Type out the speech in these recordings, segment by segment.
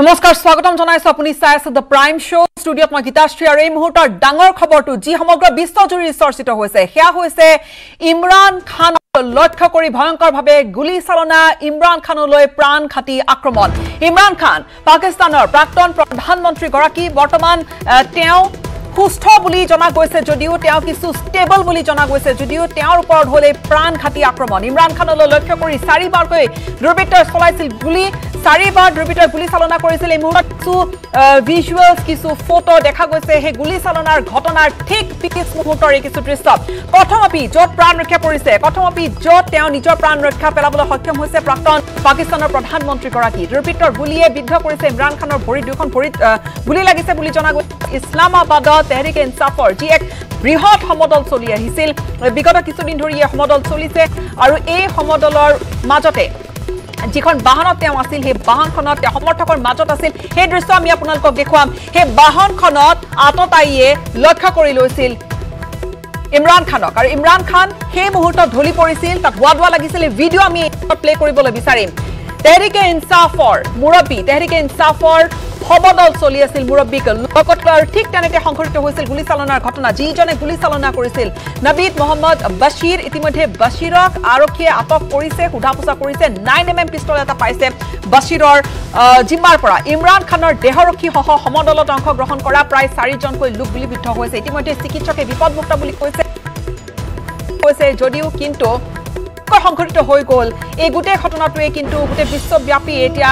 নমস্কাৰ স্বাগতম জনাইছো আপুনি চাই আছে দ্য প্ৰাইম শ্ব' ষ্টুডিঅ'ত মই গীতাশ্ৰী আৰু এই মুহূৰ্তৰ ডাঙৰ খবৰটো যি সমগ্ৰ বিশ্বজুৰি চৰ্চিত হৈছে সেয়া হৈছে ইমৰান খানক লক্ষ্য কৰি ভয়ংকৰভাৱে গুলীচালনা ইমৰান খানলৈ প্ৰাণ খাটি আক্ৰমণ। ইমৰান খান পাকিস্তানৰ প্ৰাক্তন প্ৰধানমন্ত্ৰীগৰাকী বৰ্তমান তেওঁ সুস্থ বুলি জনা গৈছে যদিও তেওঁ কিছু ষ্টেবল বুলি জনা গৈছে যদিও তেওঁৰ ওপৰত হ'ল এই প্ৰাণ ঘাটি আক্ৰমণ। ইমৰান খানলৈ লক্ষ্য কৰি চাৰিবাৰকৈ দুৰ্বৃত্তই চলাইছিল গুলী চাৰিবাৰ দুৰ্বৃত্তই গুলী চালনা কৰিছিল। এই মুহূৰ্তত কিছু ভিজুৱেলছ কিছু ফটো দেখা গৈছে। সেই গুলী চালনাৰ ঘটনাৰ ঠিক পিছ মুহূৰ্তৰ এই কিছু দৃশ্য। প্ৰথমপি য'ত প্ৰাণ ৰক্ষা পৰিছে প্ৰথমপি য'ত তেওঁ নিজৰ প্ৰাণ ৰক্ষা পেলাবলৈ সক্ষম হৈছে প্ৰাক্তন পাকিস্তানৰ প্ৰধানমন্ত্ৰীগৰাকী। দুৰ্বৃত্তৰ গুলীয়ে বিদ্ধ কৰিছে। ইমৰান খানৰ ভৰিত দুখন ভৰিত গুলী লাগিছে বুলি জনা গৈছে। ইছলামাবাদত তেহৰিক ইনচাফৰ যি এক বৃহৎ সমদল চলি আহিছিল বিগত কিছুদিন ধৰি এই সমদল চলিছে আৰু এই সমদলৰ মাজতে যিখন বাহনত তেওঁ আছিল সেই বাহনখনত তেওঁ সমৰ্থকৰ মাজত আছিল। সেই দৃশ্য আমি আপোনালোকক দেখুৱাম। সেই বাহনখনত আততায়ীয়ে লক্ষ্য কৰি লৈছিল ইমৰান খানক। আৰু ইমৰান খান সেই মুহূৰ্তত ঢলি পৰিছিল তাত হোৱা দোৱা লাগিছিল। ভিডিঅ' আমি প্লে কৰিবলৈ বিচাৰিম। তেহৰিকে ইনচাফৰ মুৰব্বী তেহৰিকে ইনচাফৰ সমদল চলি আছিল মুৰব্বীক লগত আৰু ঠিক তেনেকে সংঘটিত হৈছিল গুলীচালনাৰ ঘটনা যিজনে গুলীচালনা কৰিছিল নবীদ মহম্মদ বাছিৰ ইতিমধ্যে বাছিৰক আৰক্ষীয়ে আটক কৰিছে সোধা পোছা কৰিছে নাইন এম এম পিষ্টল এটা পাইছে বাছিৰৰ জিম্মাৰ পৰা ইমৰান খানৰ দেহৰক্ষীসহ সমদলত অংশগ্ৰহণ কৰা প্ৰায় চাৰিজনকৈ লোক গুলীবিদ্ধ হৈছে। ইতিমধ্যে চিকিৎসকে বিপদমুক্ত বুলি কৈছে। কৈছে যদিও কিন্তু সংঘটিত হৈ গ'ল। এই গোটেই ঘটনাটোৱে কিন্তু গোটেই বিশ্বব্যাপী এতিয়া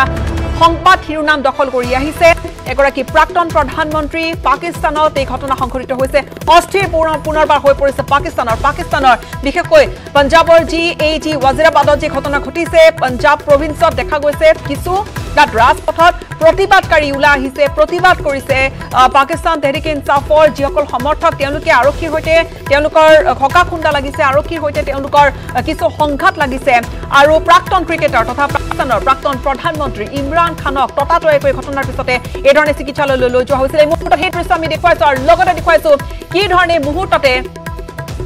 সংবাদ শিৰোনাম দখল কৰি আহিছে। এগৰাকী প্ৰাক্তন প্ৰধানমন্ত্ৰী পাকিস্তানত এই ঘটনা সংঘটিত হৈছে। অস্থিৰ পুনৰ- পুনৰবাৰ হৈ পৰিছে পাকিস্তানৰ। পাকিস্তানৰ বিশেষকৈ পঞ্জাৱৰ যি এই যি ৱাজিৰাবাদত যি ঘটনা ঘটিছে পঞ্জাৱ প্ৰভিন্সত দেখা গৈছে কিছু তাত ৰাজপথত প্ৰতিবাদকাৰী ওলাই আহিছে প্ৰতিবাদ কৰিছে পাকিস্তান তেহৰিক ইনচাফৰ যিসকল সমৰ্থক তেওঁলোকে আৰক্ষীৰ সৈতে তেওঁলোকৰ সকা খুন্দা লাগিছে আৰক্ষীৰ সৈতে তেওঁলোকৰ কিছু সংঘাত লাগিছে। আৰু প্ৰাক্তন ক্ৰিকেটাৰ তথা পাকিস্তানৰ প্ৰাক্তন প্ৰধানমন্ত্ৰী ইমৰান খানক ততাতৈয়াকৈ ঘটনাৰ পিছতে এই ধৰণে চিকিৎসালয়লৈ লৈ যোৱা হৈছিল। মুহূৰ্তত সেই দৃশ্য আমি দেখুৱাইছো আৰু লগতে দেখুৱাইছো কি ধৰণে মুহূৰ্ততে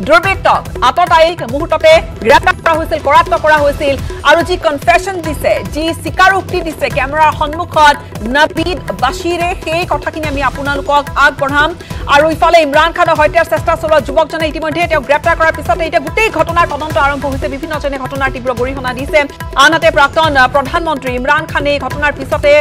দুৰ্বৃত্তক আততায়ীক মুহূৰ্ততে গ্ৰেপ্তাৰ কৰা হৈছিল কৰায়ত্ব কৰা হৈছিল আৰু যি কনফেশ্যন দিছে যি স্বীকাৰোক্তি দিছে কেমেৰাৰ সন্মুখত নবীদ বাছিৰে সেই কথাখিনি আমি আপোনালোকক আগবঢ়াম। আৰু ইফালে ইমৰান খানৰ সৈতে চেষ্টা চলোৱা যুৱকজনে ইতিমধ্যে তেওঁক গ্ৰেপ্তাৰ কৰাৰ পিছতে এতিয়া গোটেই ঘটনাৰ তদন্ত আৰম্ভ হৈছে। বিভিন্নজনে ঘটনাৰ তীব্ৰ গৰিহণা দিছে। আনহাতে প্ৰাক্তন প্ৰধানমন্ত্ৰী ইমৰান খানে এই ঘটনাৰ পিছতে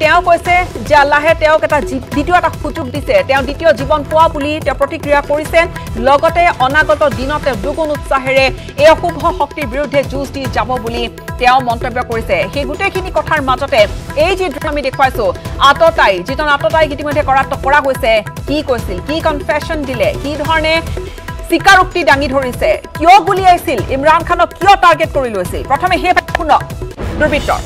তেওঁ কৈছে যে আল্লাহে তেওঁক এটা দ্বিতীয় এটা সুযোগ দিছে। তেওঁ দ্বিতীয় জীৱন পোৱা বুলি তেওঁ প্ৰতিক্ৰিয়া কৰিছে। লগতে অনাগত দিনত তেওঁ দুগুণ উৎসাহেৰে এই অশুভ শক্তিৰ বিৰুদ্ধে যুঁজ দি যাব বুলি তেওঁ মন্তব্য কৰিছে সেই গোটেইখিনি কথাৰ মাজতে এই যি দৃশ্য আমি দেখুৱাইছো আততায়ী যিজন আততায়ীক ইতিমধ্যে কৰায়ত্ব কৰা হৈছে কি কৈছিল কি কনফেশ্যন দিলে কি ধৰণে স্বীকাৰোক্তি দাঙি ধৰিছে কিয় গুলিয়াইছিল ইমৰান খানক কিয় টাৰ্গেট কৰি লৈছিল প্ৰথমে সেই শুনক দুৰ্বৃত্তৰ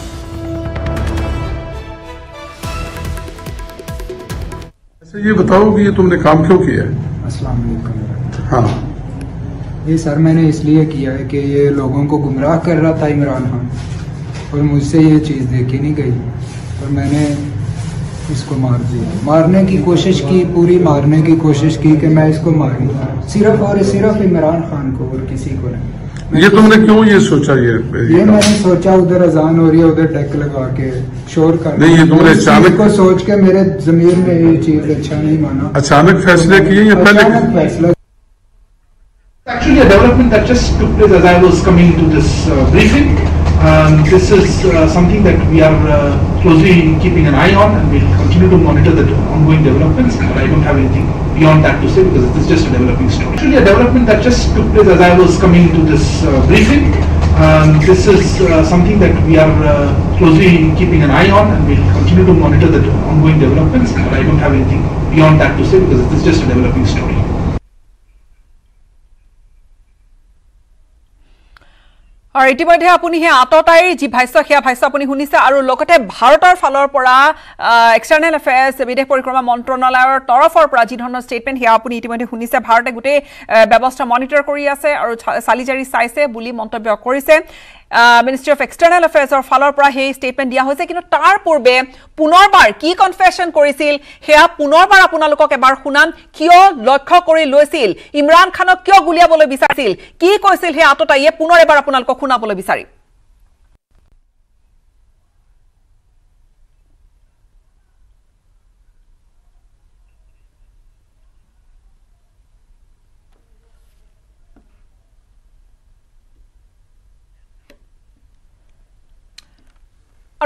अच्छा, ये बताओ कि ये तुमने काम क्यों किया है? अस्सलाम वालेकुम हाँ ये सर मैंने इसलिए किया है कि ये लोगों को गुमराह कर रहा था इमरान खान। और मुझसे ये चीज़ देखी नहीं गई। और मैंने इसको मार दिया। मारने की कोशिश की पूरी मारने की कोशिश की कि मैं इसको मारूं सिर्फ़ और सिर्फ़ इमरान खान को और किसी को नहीं। ये तुमने क्यों ये सोचा ये? ये मैंने सोचा उधर अजान हो रही है उधर डेक लगा के शोर कर नहीं, ये तुमने अचानक- को सोच के मेरे जमीर में ये चीज़ अच्छा नहीं माना। अचानक फैसले किए या पहले फैसला Actually, a development that just took place as I was coming to this uh, briefing. Um, this is uh, something that we are uh, closely keeping an eye on and we'll continue to monitor the ongoing developments. But I don't have anything beyond that to say because it is just a developing story. Actually, a development that just took place as I was coming to this uh, briefing. Um, this is uh, something that we are uh, closely keeping an eye on and we'll continue to monitor the ongoing developments. But I don't have anything beyond that to say because it is just a developing story. আৰু ইতিমধ্যে আপুনি সেই আততায়ীৰ যি ভাষ্য সেয়া ভাষ্য আপুনি শুনিছে আৰু লগতে ভাৰতৰ ফালৰ পৰা এক্সটাৰ্নেল এফেয়াৰ্ছ বিদেশ পৰিক্ৰমা মন্ত্ৰণালয়ৰ তৰফৰ পৰা যি ধৰণৰ ষ্টেটমেণ্ট সেয়া আপুনি ইতিমধ্যে শুনিছে। ভাৰতে গোটেই ব্যৱস্থা মনিটৰ কৰি আছে আৰু চালি জাৰি চাইছে বুলি মন্তব্য কৰিছে। মিনিষ্ট্ৰী অফ এক্সটাৰ্নেল এফেয়াৰ্ছৰ ফালৰ পৰা সেই ষ্টেটমেণ্ট দিয়া হৈছে। কিন্তু তাৰ পূৰ্বে পুনৰবাৰ কি কনফেশ্যন কৰিছিল সেয়া পুনৰবাৰ আপোনালোকক এবাৰ শুনাম। কিয় লক্ষ্য কৰি লৈছিল ইমৰান খানক কিয় গুলিয়াবলৈ বিচাৰিছিল কি কৈছিল সেই আততায়ীয়ে পুনৰ এবাৰ আপোনালোকক শুনাবলৈ বিচাৰিম।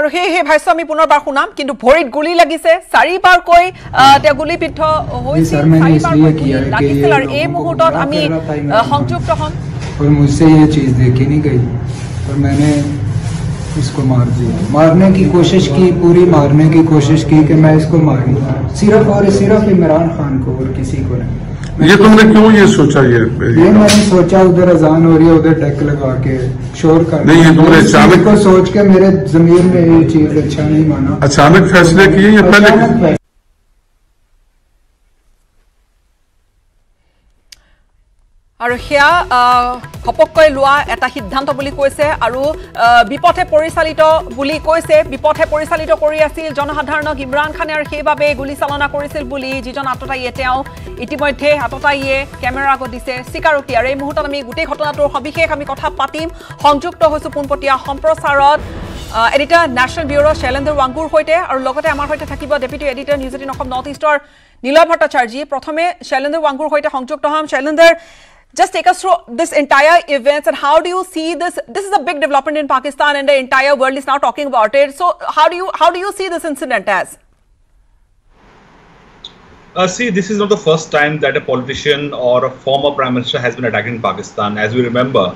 সেই সেই ভাষ্য আমি পুনৰবাৰ শুনাম কিন্তু ভৰিত গুলী লাগিছে চাৰিবাৰকৈ আহ, তেওঁ গুলীবিদ্ধ হৈছিল sir, मैंने इसलिए চাৰিবাৰকৈ গুলী किया है कि লাগিছিল ये আৰু এই लोगों को মুহূৰ্তত गुमराह আমি कर रहा था इमरान আহ, खान। সংযুক্ত হ'ম और मुझसे ये चीज़ देखी नहीं गई और मैंने इसको मार दिया मारने की कोशिश की पूरी मारने की कोशिश की कि मैं इसको मारूं सिर्फ और सिर्फ इमरान खान को और किसी को नहीं ये तुमने क्यों ये सोचा ये ये मैंने सोचा उधर अजान हो रही है उधर डेक लगा के शोर कर नहीं, ये तुमने अचानक- को सोच के मेरे ज़मीन में ये चीज़ अच्छा नहीं माना। अचानक फैसले किए या पहले আৰু সেয়া ঘপককৈ লোৱা এটা সিদ্ধান্ত বুলি কৈছে আৰু বিপথে পৰিচালিত বুলি কৈছে। বিপথে পৰিচালিত কৰি আছিল জনসাধাৰণক ইমৰান খানে আৰু সেইবাবে গুলীচালনা কৰিছিল বুলি যিজন আততায়ীয়ে তেওঁ ইতিমধ্যে আততায়ীয়ে কেমেৰা আগত দিছে। স্বীকাৰোক্তি আৰু এই মুহূৰ্তত আমি গোটেই ঘটনাটোৰ সবিশেষ আমি কথা পাতিম। সংযুক্ত হৈছোঁ পোনপটীয়া সম্প্ৰচাৰত editor national bureau' Shailendra Wangur সৈতে আৰু লগতে আমাৰ সৈতে থাকিব deputy editor news eighteen Assam north ইষ্টৰ নীলয় ভট্টাচাৰ্যী। প্ৰথমে শৈলেন্দ্ৰ ৱাংগুৰ সৈতে সংযুক্ত হ'ম। Shailendra just take us through this entire events and how do you see this this is a big development in pakistan and the entire world is now talking about it so how do you how do you see this incident as Uh, see, this is not the first time that a politician or a former prime minister has been attacked in Pakistan. As we remember,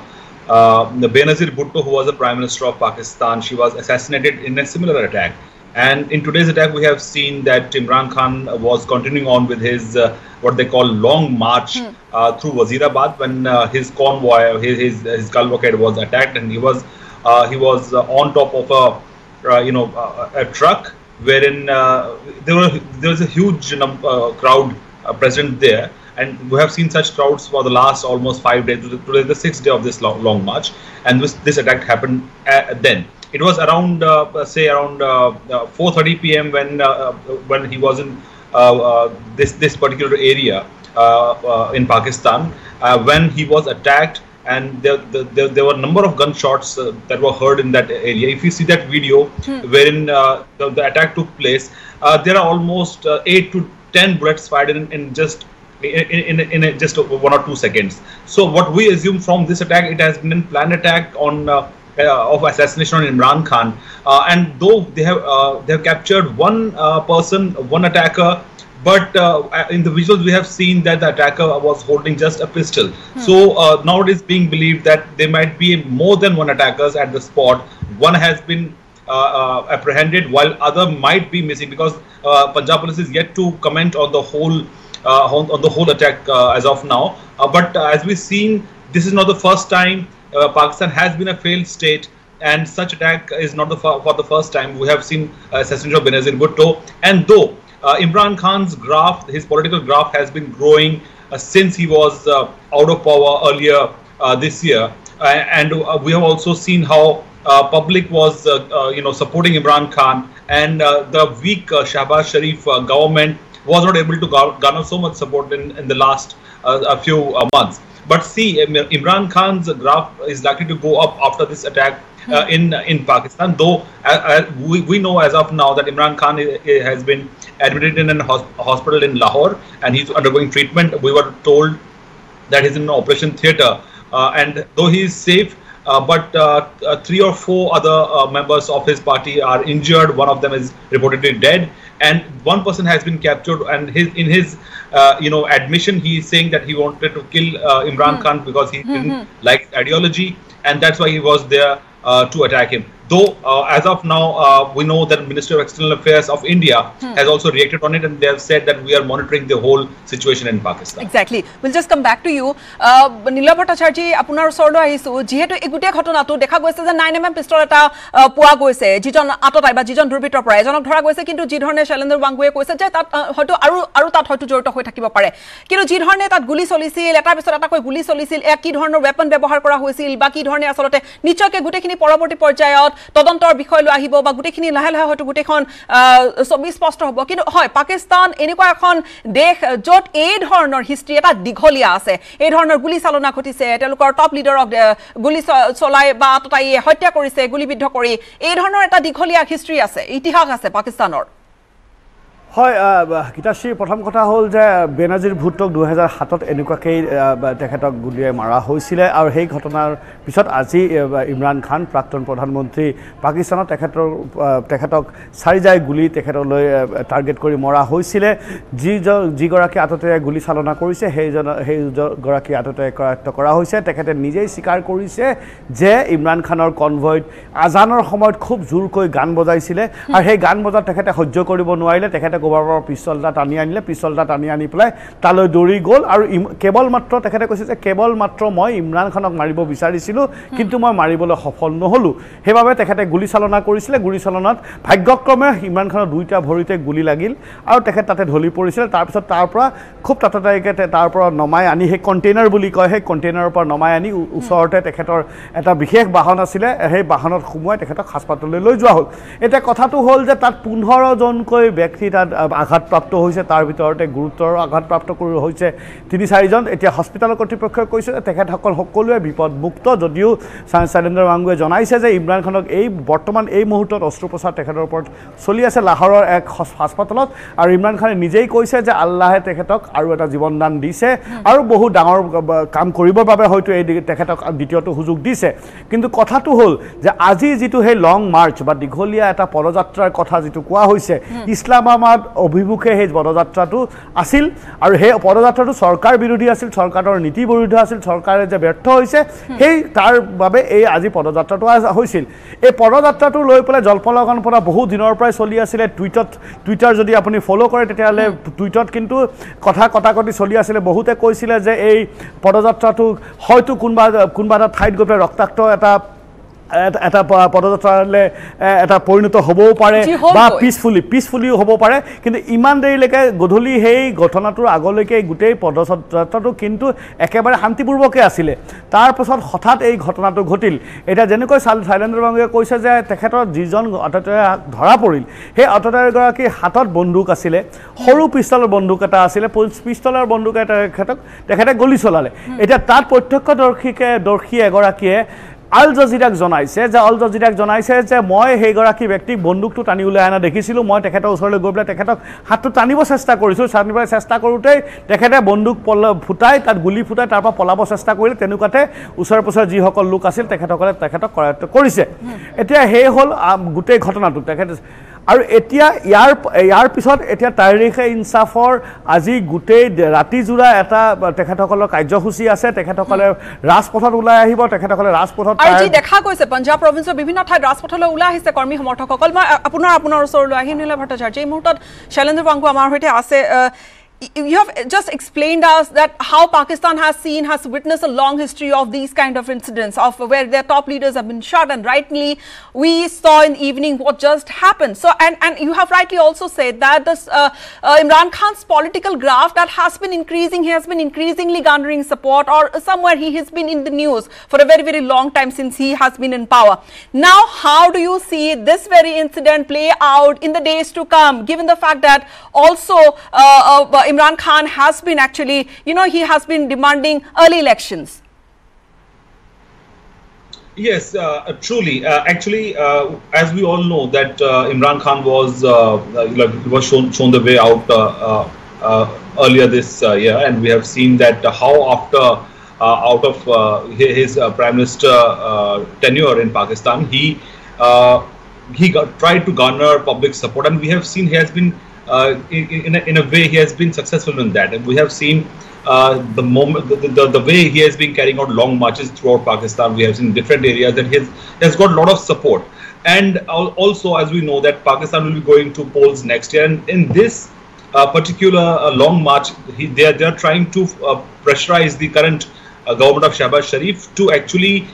uh, Benazir Bhutto, who was the prime minister of Pakistan, she was assassinated in a similar attack. And in today's attack, we have seen that Imran Khan was continuing on with his uh, what they call long march uh, through Wazirabad when uh, his convoy, his his, his cavalcade was attacked, and he was uh, he was uh, on top of a uh, you know a, a truck wherein uh, there were there was a huge num- uh, crowd uh, present there, and we have seen such crowds for the last almost five days. Today, is the sixth day of this long, long march, and this this attack happened uh, then. It was around uh, say around uh, uh, 4:30 p.m. when uh, when he was in uh, uh, this this particular area uh, uh, in Pakistan uh, when he was attacked and there, there, there, were a number of gunshots uh, that were heard in that area. If you see that video wherein uh, the, the attack took place, uh, there are almost uh, eight to ten bullets fired in, in just in, in, in just one or two seconds. So what we assume from this attack, it has been a planned attack on uh, uh, of assassination on Imran Khan. Uh, and though they have uh, they have captured one uh, person, one attacker, but uh, in the visuals we have seen that the attacker was holding just a pistol. So uh, now it is being believed that there might be more than one attackers at the spot. One has been uh, uh, apprehended while other might be missing because uh, Punjab police is yet to comment on the whole uh, on, on the whole attack uh, as of now. Uh, but uh, as we've seen, this is not the first time uh, Pakistan has been a failed state. And such attack is not the for the first time. We have seen uh, assassination of Benazir Bhutto. And though uh, Imran Khan's graph, his political graph, has been growing uh, since he was uh, out of power earlier uh, this year, uh, and uh, we have also seen how uh, public was, uh, uh, you know, supporting Imran Khan, and uh, the weak uh, Shahbaz Sharif uh, government was not able to garner so much support in, in the last uh, a few uh, months. But see, Imran Khan's graph is likely to go up after this attack uh, in in Pakistan. Though uh, uh, we, we know as of now that Imran Khan i- i- has been admitted in a hos- hospital in Lahore and he's undergoing treatment. We were told that he's in an operation theatre, uh, and though he is safe. Uh, but uh, uh, three or four other uh, members of his party are injured. One of them is reportedly dead, and one person has been captured. And his in his uh, you know admission, he is saying that he wanted to kill uh, Imran Khan because he didn't like his ideology, and that's why he was there uh, to attack him. Though, uh, as of now, uh, we know that Ministry of External Affairs of India has also reacted on it, and they have said that we are monitoring the whole situation in Pakistan. Exactly. We'll just come back to you. নীলা ভট্টাচাৰ্যী আপোনাৰ ওচৰলৈ আহিছোঁ যিহেতু এই গোটেই ঘটনাটো দেখা গৈছে যে নাইন এম এম পিষ্টল এটা আহ, পোৱা গৈছে যিজন আততাই বা যিজন দুৰ্বৃত্তৰ পৰা এজনক ধৰা গৈছে কিন্তু যি ধৰণে শৈলেন্দ্ৰ ৱাংগুৱে কৈছে যে তাত আহ, হয়তো আৰু আৰু তাত হয়তো জড়িত হৈ থাকিব পাৰে কিন্তু যি ধৰণে তাত গুলী চলিছিল এটাৰ পিছত এটাকৈ গুলী চলিছিল এয়া কি ধৰণৰ ৱেপন ব্যৱহাৰ কৰা হৈছিল বা কি ধৰণে আচলতে নিশ্চয়কৈ গোটেইখিনি পৰৱৰ্তী পৰ্যায়ত তদন্তৰ বিষয় লৈ আহিব বা গোটেইখিনি লাহে লাহে হয়তো গোটেইখন ছবি স্পষ্ট হ'ব। কিন্তু হয় পাকিস্তান এনেকুৱা এখন দেশ য'ত এই ধৰণৰ হিষ্ট্ৰী এটা দীঘলীয়া আছে। এই ধৰণৰ গুলী চালনা ঘটিছে তেওঁলোকৰ টপ লিডাৰক গুলী চলাই বা আততায়ীয়ে হত্যা কৰিছে গুলীবিদ্ধ কৰি এই ধৰণৰ এটা দীঘলীয়া হিষ্ট্ৰী আছে ইতিহাস আছে পাকিস্তানৰ। হয় গীতাশ্ৰী প্ৰথম কথা হ'ল যে বেনাজীৰ ভূটক দুহেজাৰ সাতত এনেকুৱাকেই তেখেতক গুলীয়াই মাৰা হৈছিলে আৰু সেই ঘটনাৰ পিছত আজি ইমৰাণ খান প্ৰাক্তন প্ৰধানমন্ত্ৰী পাকিস্তানত তেখেতৰ তেখেতক চাৰিজাই গুলী তেখেতলৈ টাৰ্গেট কৰি মৰা হৈছিলে। যিজন যিগৰাকী আততায়ীয়ে গুলী চালনা কৰিছে সেইজন সেইগৰাকী আততায়ীক কৰায়ত্ব কৰা হৈছে। তেখেতে নিজেই স্বীকাৰ কৰিছে যে ইমৰাণ খানৰ কনভয়ত আজানৰ সময়ত খুব জোৰকৈ গান বজাইছিলে। আৰু সেই গান বজাত তেখেতে সহ্য কৰিব নোৱাৰিলে। তেখেতে ক'ৰবাৰ পৰা পিষ্টল এটা টানি আনিলে পিষ্টল এটা টানি আনি পেলাই তালৈ দৌৰি গ'ল আৰু কেৱল মাত্ৰ তেখেতে কৈছে যে কেৱল মাত্ৰ মই ইমৰাণ খানক মাৰিব বিচাৰিছিলোঁ কিন্তু মই মাৰিবলৈ সফল নহ'লোঁ। সেইবাবে তেখেতে গুলী চালনা কৰিছিলে। গুলী চালনাত ভাগ্যক্ৰমে ইমৰাণ খানৰ দুইটা ভৰিতে গুলী লাগিল আৰু তেখেত তাতে ঢলি পৰিছিলে। তাৰপিছত তাৰ পৰা খুব তাতাতাৰিকে তাৰ পৰা নমাই আনি সেই কণ্টেইনাৰ বুলি কয় সেই কণ্টেইনাৰৰ পৰা নমাই আনি ওচৰতে তেখেতৰ এটা বিশেষ বাহন আছিলে সেই বাহনত সোমোৱাই তেখেতক হাস্পাতাললৈ লৈ যোৱা হ'ল। এতিয়া কথাটো হ'ল যে তাত পোন্ধৰজনকৈ ব্যক্তি তাত আঘাতপ্ৰাপ্ত হৈছে তাৰ ভিতৰতে গুৰুতৰ আঘাতপ্ৰাপ্ত কৰি হৈছে তিনি চাৰিজন। এতিয়া হস্পিটেলৰ কৰ্তৃপক্ষই কৈছে যে তেখেতসকল সকলোৱে বিপদমুক্ত যদিও চাইলেণ্ডৰ মাংগুৱে জনাইছে যে ইমৰাণ খানক এই বৰ্তমান এই মুহূৰ্তত অস্ত্ৰোপচাৰ তেখেতৰ ওপৰত চলি আছে লাহোৰৰ এক হাস্পাতালত। আৰু ইমৰাণ খানে নিজেই কৈছে যে আল্লাহে তেখেতক আৰু এটা জীৱনদান দিছে আৰু বহু ডাঙৰ কাম কৰিবৰ বাবে হয়তো এই তেখেতক দ্বিতীয়টো সুযোগ দিছে। কিন্তু কথাটো হ'ল যে আজি যিটো সেই লং মাৰ্চ বা দীঘলীয়া এটা পদযাত্ৰাৰ কথা যিটো কোৱা হৈছে ইছলামাবাদ অভিমুখে সেই পদযাত্ৰাটো আছিল আৰু সেই পদযাত্ৰাটো চৰকাৰ বিৰোধী আছিল চৰকাৰৰ নীতি বিৰুদ্ধ আছিল চৰকাৰে যে ব্যৰ্থ হৈছে সেই তাৰ বাবে এই আজি পদযাত্ৰাটো হৈছিল। এই পদযাত্ৰাটো লৈ পেলাই জলপলগন পৰা বহু দিনৰ পৰাই চলি আছিলে টুইটত টুইটাৰ যদি আপুনি ফ'ল' কৰে তেতিয়াহ'লে টুইটত কিন্তু কথা কটাকটি চলি আছিলে। বহুতে কৈছিলে যে এই পদযাত্ৰাটো হয়তো কোনোবা কোনোবা এটা ঠাইত গৈ পেলাই ৰক্তাক্ত এটা এটা পদযাত্ৰালৈ এটা পৰিণত হ'বও পাৰে বা পিছফুলি পিছফুলিও হ'ব পাৰে। কিন্তু ইমান দেৰিলৈকে গধূলি সেই ঘটনাটোৰ আগলৈকে গোটেই পদযাত্ৰাটো কিন্তু একেবাৰে শান্তিপূৰ্বকে আছিলে। তাৰপাছত হঠাৎ এই ঘটনাটো ঘটিল। এতিয়া যেনেকৈ চাইলেন্দ্ৰ বাংগুৱে কৈছে যে তেখেতৰ যিজন অটতৰে ধৰা পৰিল সেই অটতৰীগৰাকীৰ হাতত বন্দুক আছিলে। সৰু পিষ্টলৰ বন্দুক এটা আছিলে। পিষ্টলৰ বন্দুকে তেখেতক তেখেতে গলি চলালে। এতিয়া তাত প্ৰত্যক্ষদৰ্শীকে দৰ্শী এগৰাকীয়ে আল জাজিৰাক জনাইছে যে আল জাজিৰাক জনাইছে যে মই সেইগৰাকী ব্যক্তিক বন্দুকটো টানি ওলাই অনা দেখিছিলোঁ। মই তেখেতৰ ওচৰলৈ গৈ পেলাই তেখেতক হাতটো টানিব চেষ্টা কৰিছোঁ। টানিবলৈ চেষ্টা কৰোঁতেই তেখেতে বন্দুক পল ফুটাই তাত গুলি ফুটাই তাৰ পৰা পলাব চেষ্টা কৰিলে। তেনেকুৱাতে ওচৰে পাছৰে যিসকল লোক আছিল তেখেতসকলে তেখেতক কৰায়ত্ব কৰিছে। এতিয়া সেই হ'ল গোটেই ঘটনাটো। তেখেতে আৰু এতিয়া ইয়াৰ ইয়াৰ পিছত এতিয়া তাৰিখে ইনচাফৰ আজি গোটেই ৰাতিজোৰা এটা তেখেতসকলৰ কাৰ্যসূচী আছে তেখেতসকলে ৰাজপথত ওলাই আহিব তেখেতসকলে ৰাজপথত দেখা গৈছে পঞ্জাৱ প্ৰভিন্সৰ বিভিন্ন ঠাইত ৰাজপথলৈ ওলাই আহিছে কৰ্মী সমৰ্থকসকল। মই আপোনাৰ আপোনাৰ ওচৰলৈ আহিম নীলা ভট্টাচাৰ্য এই মুহূৰ্তত শৈলেন্দ্ৰ বাংকু আমাৰ সৈতে আছে। You have just explained us that how Pakistan has seen, has witnessed a long history of these kind of incidents of where their top leaders have been shot and rightly we saw in the evening what just happened. So, and, and you have rightly also said that this uh, uh, Imran Khan's political graph that has been increasing, he has been increasingly garnering support or somewhere he has been in the news for a very, very long time since he has been in power. Now, how do you see this very incident play out in the days to come, given the fact that also uh, uh Imran Khan has been actually, you know, he has been demanding early elections. Yes, uh, truly. Uh, actually, uh, as we all know, that uh, Imran Khan was uh, was shown shown the way out uh, earlier this year, and we have seen that how after out of his prime minister tenure in Pakistan, he he got, tried to garner public support, and we have seen he has been uh, in, a, in, a, way he has been successful in that. And we have seen uh, the moment the, the, the, way he has been carrying out long marches throughout Pakistan we have seen different areas that he has, he has got a lot of support. And also as we know that Pakistan will be going to polls next year. And in this uh, particular uh, long march he, they, are, they are trying to uh, pressurize the current uh, government of Shahbaz Sharif to actually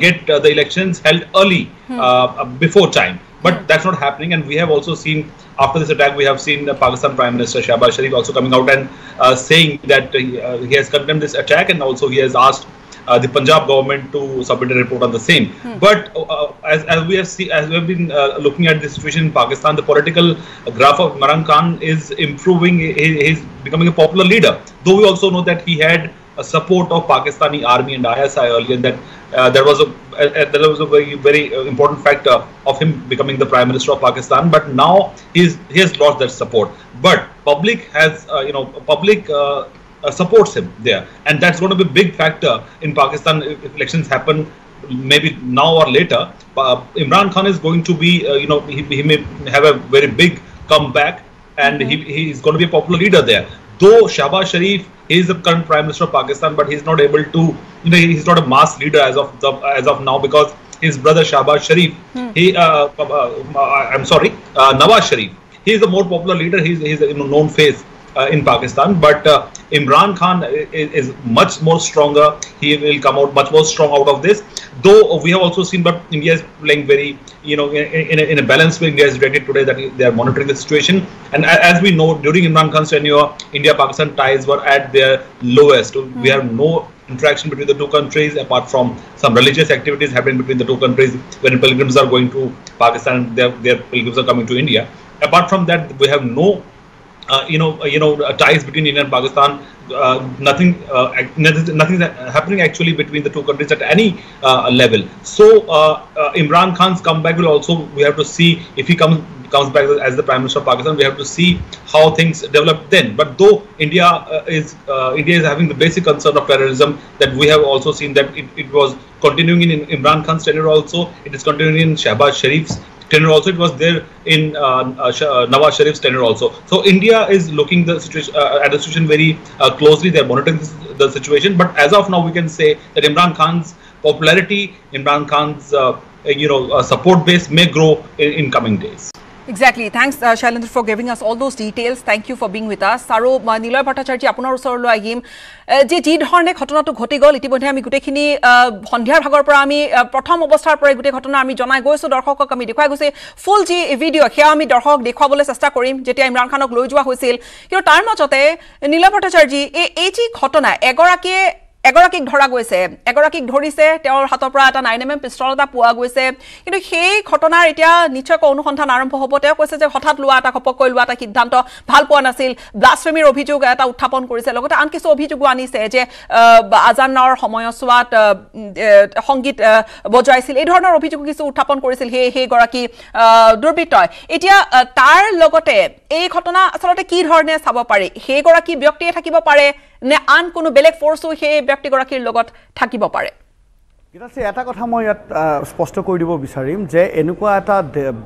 get the elections held early hmm. before time but that's not happening and we have also seen after this attack, we have seen the Pakistan Prime Minister Shahbaz Sharif also coming out and uh, saying that he, uh, he, has condemned this attack and also he has asked uh, the Punjab government to submit a report on the same. Hmm. But uh, as, as, we have see, as we have been uh, looking at the situation in Pakistan, the political graph of Imran Khan is improving. He is becoming a popular leader. Though we also know that he had uh, support of Pakistani army and ISI earlier. That uh, there was a uh, there was a very very uh, important factor of him becoming the prime minister of Pakistan. But now he's he has lost that support. But public has uh, you know public. Uh, uh, supports him there, and that's going to be a big factor in Pakistan if, elections happen maybe now or later. Uh, Imran Khan is going to be, uh, you know, he, he may have a very big comeback, and he, he is going to be a popular leader there. Though Shahbaz Sharif is the current prime minister of Pakistan, but he's not able to, you know, he's not a mass leader as of the, as of now because his brother Shahbaz Sharif, he, uh, uh, uh, I'm sorry, uh, Nawaz Sharif, he is the more popular leader. He's he's a you know, known face uh, in Pakistan. But uh, Imran Khan is, much more stronger. He will come out much more strong out of this. Though we have also seen, but India is playing very, you know, in, in, a, in a balanced way. India is ready today that they are monitoring the situation. And as we know, during Imran Khan's tenure, India-Pakistan ties were at their lowest. Mm-hmm. We have no interaction between the two countries apart from some religious activities happening between the two countries when pilgrims are going to Pakistan, their, their pilgrims are coming to India. Apart from that, we have no you know, uh, you know, uh, ties between India and Pakistan. nothing, nothing happening actually between the two countries at any level. So Imran Khan's comeback will also we have to see if he comes comes back as the Prime Minister of Pakistan. We have to see how things develop then. But though India uh, is uh, India is having the basic concern of terrorism, that we have also seen that it, it was continuing in Imran Khan's tenure. Also, it is continuing in Shahbaz Sharif's tenure also it was there in uh, uh, Nawaz Sharif's tenure also. So India is looking the situation uh, at the situation very closely. They are monitoring this, the situation. But as of now, we can say that Imran Khan's popularity, Imran Khan's you know support base may grow in, in coming days. Exactly. Thanks, uh, Shailendra, for giving us all those details. Thank you for being with us. আৰু নীলয় ভট্টাচাৰ্যী আপোনাৰ ওচৰলৈ আহিম যে যি ধৰণে ঘটনাটো ঘটি গ'ল ইতিমধ্যে আমি গোটেইখিনি সন্ধিয়াৰ ভাগৰ পৰা আমি প্ৰথম অৱস্থাৰ পৰাই গোটেই ঘটনা আমি জনাই গৈছোঁ দৰ্শকক আমি দেখুৱাই গৈছে ফুল যি ভিডিঅ' সেয়া আমি দৰ্শকক দেখুৱাবলৈ চেষ্টা কৰিম যেতিয়া ইমৰান খানক লৈ যোৱা হৈছিল কিন্তু তাৰ মাজতে নীলয় ভট্টাচাৰ্যী এই যি ঘটনা এগৰাকীয়ে এগৰাকীক ধৰা গৈছে। এগৰাকীক ধৰিছে তেওঁৰ হাতৰ পৰা এটা নাইন এম এম পিষ্টল এটা পোৱা গৈছে। কিন্তু সেই ঘটনাৰ এতিয়া নিশ্চয়কৈ অনুসন্ধান আৰম্ভ হ'ব। তেওঁ কৈছে যে হঠাৎ লোৱা এটা ঘপককৈ লোৱা এটা সিদ্ধান্ত ভাল পোৱা নাছিল। ব্লাছফেমিৰ অভিযোগ এটা উত্থাপন কৰিছে। লগতে আন কিছু অভিযোগো আনিছে যে আজানৰ সময়ছোৱাত সংগীত বজোৱাইছিল এই ধৰণৰ অভিযোগ কিছু উত্থাপন কৰিছিল সেই সেইগৰাকী দুৰ্বৃত্তই। এতিয়া তাৰ লগতে এই ঘটনা আচলতে কি ধৰণে চাব পাৰি? সেইগৰাকী ব্যক্তিয়ে থাকিব পাৰে নে আন কোনো বেলেগ ফৰ্চো সেই ব্যক্তিগৰাকীৰ লগত থাকিব পাৰে। গীতাশ্ৰী এটা কথা মই ইয়াত স্পষ্ট কৰি দিব বিচাৰিম যে এনেকুৱা এটা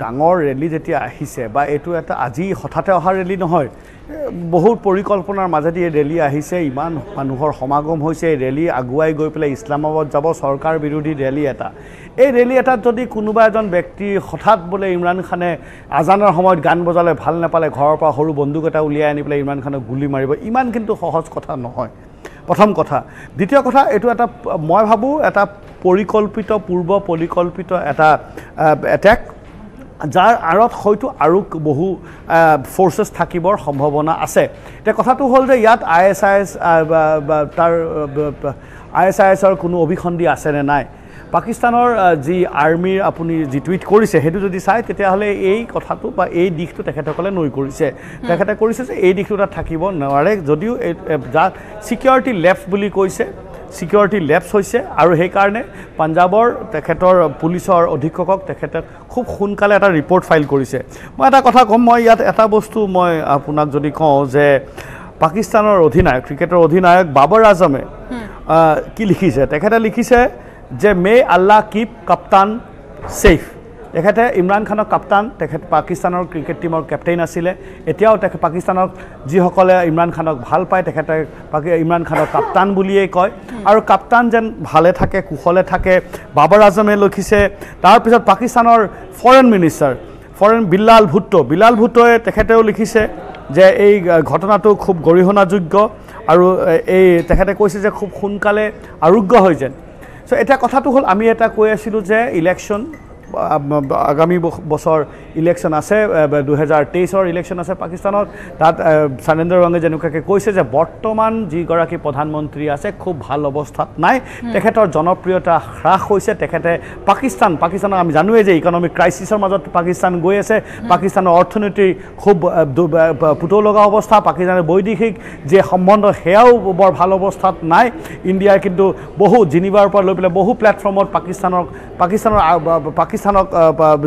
ডাঙৰ ৰেলী যেতিয়া আহিছে বা এইটো এটা আজি হঠাতে অহা ৰেলী নহয় বহুত পৰিকল্পনাৰ মাজেদি এই ৰেলী আহিছে ইমান মানুহৰ সমাগম হৈছে এই ৰেলী আগুৱাই গৈ পেলাই ইছলামাবাদ যাব চৰকাৰ বিৰোধী ৰেলী এটা। এই ৰেলী এটাত যদি কোনোবা এজন ব্যক্তি হঠাৎ বোলে ইমৰান খানে আজানৰ সময়ত গান বজালে ভাল নাপালে ঘৰৰ পৰা সৰু বন্দুক এটা উলিয়াই আনি পেলাই ইমৰান খানক গুলি মাৰিব ইমান কিন্তু সহজ কথা নহয়। প্ৰথম কথা। দ্বিতীয় কথা এইটো এটা মই ভাবোঁ এটা পৰিকল্পিত পূৰ্ব পৰিকল্পিত এটা এটেক যাৰ আঁৰত হয়তো আৰু বহু ফ'ৰ্চেছ থাকিবৰ সম্ভাৱনা আছে। এতিয়া কথাটো হ'ল যে ইয়াত আই এছ আই এছ তাৰ আই এছ আই এছৰ কোনো অভিসন্ধি আছেনে নাই? পাকিস্তানৰ যি আৰ্মিৰ আপুনি যি টুইট কৰিছে সেইটো যদি চায় তেতিয়াহ'লে এই কথাটো বা এই দিশটো তেখেতসকলে নৈ কৰিছে। তেখেতে কৰিছে যে এই দিশটো তাত থাকিব নোৱাৰে যদিও এই যাক ছিকিউৰিটি লেফ্ট বুলি কৈছে ছিকিউৰিটি লেপছ হৈছে আৰু সেইকাৰণে পাঞ্জাৱৰ তেখেতৰ পুলিচৰ অধীক্ষকক তেখেতে খুব সোনকালে এটা ৰিপৰ্ট ফাইল কৰিছে। মই এটা কথা ক'ম মই ইয়াত এটা বস্তু মই আপোনাক যদি কওঁ যে পাকিস্তানৰ অধিনায়ক ক্ৰিকেটৰ অধিনায়ক বাবৰ আজমে কি লিখিছে? তেখেতে লিখিছে যে may Allah keep Kaptaan safe তেখেতে ইমৰান খানক কাপ্তান তেখেত পাকিস্তানৰ ক্ৰিকেট টীমৰ কেপ্টেইন আছিলে। এতিয়াও তেখেত পাকিস্তানক যিসকলে ইমৰান খানক ভাল পায় তেখেতে ইমৰান খানক কাপ্তান বুলিয়েই কয়। আৰু কাপ্তান যেন ভালে থাকে কুশলে থাকে বাবৰ আজমে লিখিছে তাৰপিছত পাকিস্তানৰ foreign minister foreign Bilawal Bhutto. Bilawal ভুট্টোৱে তেখেতেও লিখিছে যে এই ঘটনাটো খুব গৰিহণাযোগ্য আৰু এই তেখেতে কৈছে যে খুব সোনকালে আৰোগ্য হৈ যেন। চ' এতিয়া কথাটো হ'ল আমি এটা কৈ আছিলোঁ যে ইলেকশ্যন আগামী বছৰ ইলেকশ্যন আছে দুহেজাৰ তেইছৰ ইলেকশ্যন আছে পাকিস্তানত। তাত চানেন্দ্ৰ ৰঙে যেনেকুৱাকৈ কৈছে যে বৰ্তমান যিগৰাকী প্ৰধানমন্ত্ৰী আছে খুব ভাল অৱস্থাত নাই। তেখেতৰ জনপ্ৰিয়তা হ্ৰাস হৈছে। তেখেতে পাকিস্তান পাকিস্তানক আমি জানোৱেই যে ইকনমিক ক্ৰাইচিছৰ মাজত পাকিস্তান গৈ আছে। পাকিস্তানৰ অৰ্থনীতি খুব পুতৌ লগা অৱস্থা। পাকিস্তানৰ বৈদেশিক যি সম্বন্ধ সেয়াও বৰ ভাল অৱস্থাত নাই। ইণ্ডিয়াৰ কিন্তু বহু জিনিভাৰ পৰা লৈ পেলাই বহু প্লেটফৰ্মত পাকিস্তানক পাকিস্তানৰ বা- পাকিস্তানক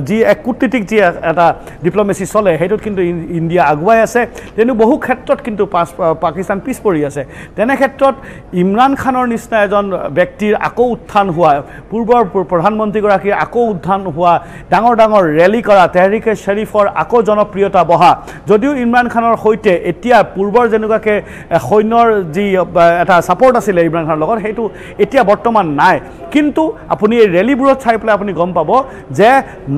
যি এক কূটনীতিক যি এটা ডিপ্ল'মেচি চলে সেইটোত কিন্তু ইণ্ডিয়া আগুৱাই আছে। কিন্তু বহু ক্ষেত্ৰত কিন্তু পাছ পাকিস্তান পিছ পৰি আছে। তেনে ক্ষেত্ৰত ইমৰান খানৰ নিচিনা এজন ব্যক্তিৰ আকৌ উত্থান হোৱা পূৰ্বৰ প্ৰ- প্ৰধানমন্ত্ৰীগৰাকীৰ আকৌ উত্থান হোৱা ডাঙৰ ডাঙৰ ৰেলী কৰা তেহৰিকে শ্বৰীফৰ আকৌ জনপ্ৰিয়তা বঢ়া যদিও ইমৰান খানৰ সৈতে এতিয়া পূৰ্বৰ যেনেকুৱাকৈ সৈন্যৰ যি এটা ছাপৰ্ট আছিলে ইমৰান খানৰ লগত সেইটো এতিয়া বৰ্তমান নাই। কিন্তু আপুনি এই ৰেলীবোৰত চাই পেলাই আপুনি গম পাব যে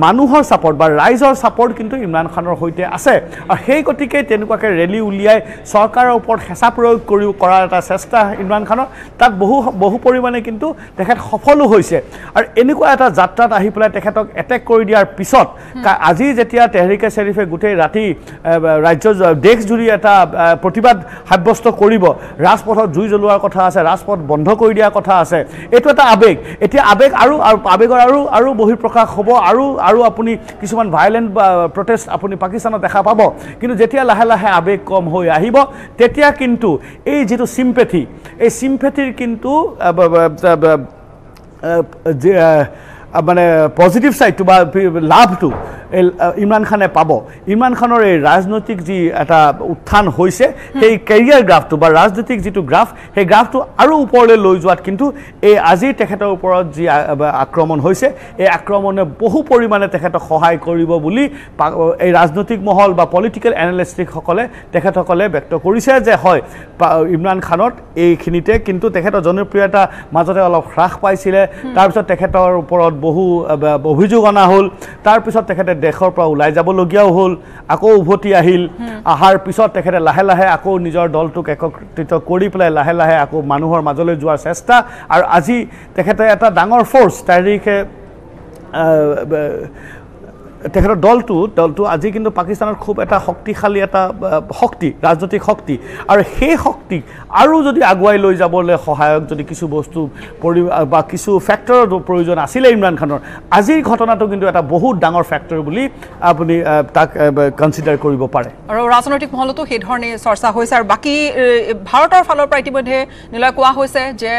মানুহৰ ছাপৰ্ট বা ৰাইজৰ ছাপৰ্ট কিন্তু ইমৰান খানৰ সৈতে আছে। আৰু সেই গতিকে তেনেকুৱাকৈ ৰেলী উলিয়াই চৰকাৰৰ ওপৰত হেঁচা প্ৰয়োগ কৰি কৰাৰ এটা চেষ্টা ইমৰান খানৰ। তাত বহু বহু পৰিমাণে কিন্তু তেখেত সফলো হৈছে। আৰু এনেকুৱা এটা যাত্ৰাত আহি পেলাই তেখেতক এটেক কৰি দিয়াৰ পিছত আজি যেতিয়া তেহৰিকে শ্বৰীফে গোটেই ৰাতি ৰাজ্য দেশজুৰি এটা প্ৰতিবাদ সাব্যস্ত কৰিব ৰাজপথত জুই জ্বলোৱাৰ কথা আছে ৰাজপথ বন্ধ কৰি দিয়াৰ কথা আছে এইটো এটা আৱেগ। এতিয়া আৱেগ আৰু আৰু আৱেগৰ আৰু আৰু বহিঃপ্ৰকাশ হ'ব আৰু আৰু আপুনি কিছুমান ভাইলেণ্ট বা প্ৰটেষ্ট আপুনি পাকিস্তানত দেখা পাব। কিন্তু যেতিয়া লাহে লাহে আৱেগ কম হৈ আহিব, তেতিয়া কিন্তু এই যিটো চিম্পেথি এই চিম্পেথিৰ কিন্তু মানে পজিটিভ ছাইডটো বা লাভটো ইমৰান খানে পাব। ইমৰান খানৰ এই ৰাজনৈতিক যি এটা উত্থান হৈছে সেই কেৰিয়াৰ গ্ৰাফটো বা ৰাজনৈতিক যিটো গ্ৰাফ সেই গ্ৰাফটো আৰু ওপৰলৈ লৈ যোৱাত কিন্তু এই আজি তেখেতৰ ওপৰত যি আক্ৰমণ হৈছে এই আক্ৰমণে বহু পৰিমাণে তেখেতক সহায় কৰিব বুলি এই ৰাজনৈতিক মহল বা পলিটিকেল এনালিষ্টিকসকলে তেখেতসকলে ব্যক্ত কৰিছে যে হয় ইমৰান খানত এইখিনিতে কিন্তু তেখেতৰ জনপ্ৰিয়তা মাজতে অলপ হ্ৰাস পাইছিলে। তাৰপিছত তেখেতৰ ওপৰত বহু অভিযোগ অনা হ'ল। তাৰপিছত তেখেতে দেশৰ পৰা ওলাই যাবলগীয়াও হ'ল আকৌ উভতি আহিল। অহাৰ পিছত তেখেতে লাহে লাহে আকৌ নিজৰ দলটোক একত্ৰিত কৰি পেলাই লাহে লাহে আকৌ মানুহৰ মাজলৈ যোৱাৰ চেষ্টা। আৰু আজি তেখেতে এটা ডাঙৰ ফ'ৰ্চ তাৰিখে তেখেতৰ দলটো দলটো আজি কিন্তু পাকিস্তানত খুব এটা শক্তিশালী এটা শক্তি ৰাজনৈতিক শক্তি। আৰু সেই শক্তিক আৰু যদি আগুৱাই লৈ যাবলৈ সহায়ক যদি কিছু বস্তু পৰি বা কিছু ফেক্টৰৰ প্ৰয়োজন আছিলে ইমৰান খানৰ আজিৰ ঘটনাটো কিন্তু এটা বহুত ডাঙৰ ফেক্টৰ বুলি আপুনি তাক কনচিডাৰ কৰিব পাৰে। আৰু ৰাজনৈতিক মহলতো সেই ধৰণে চৰ্চা হৈছে আৰু বাকী ভাৰতৰ ফালৰ পৰা ইতিমধ্যে নিলয় কোৱা হৈছে যে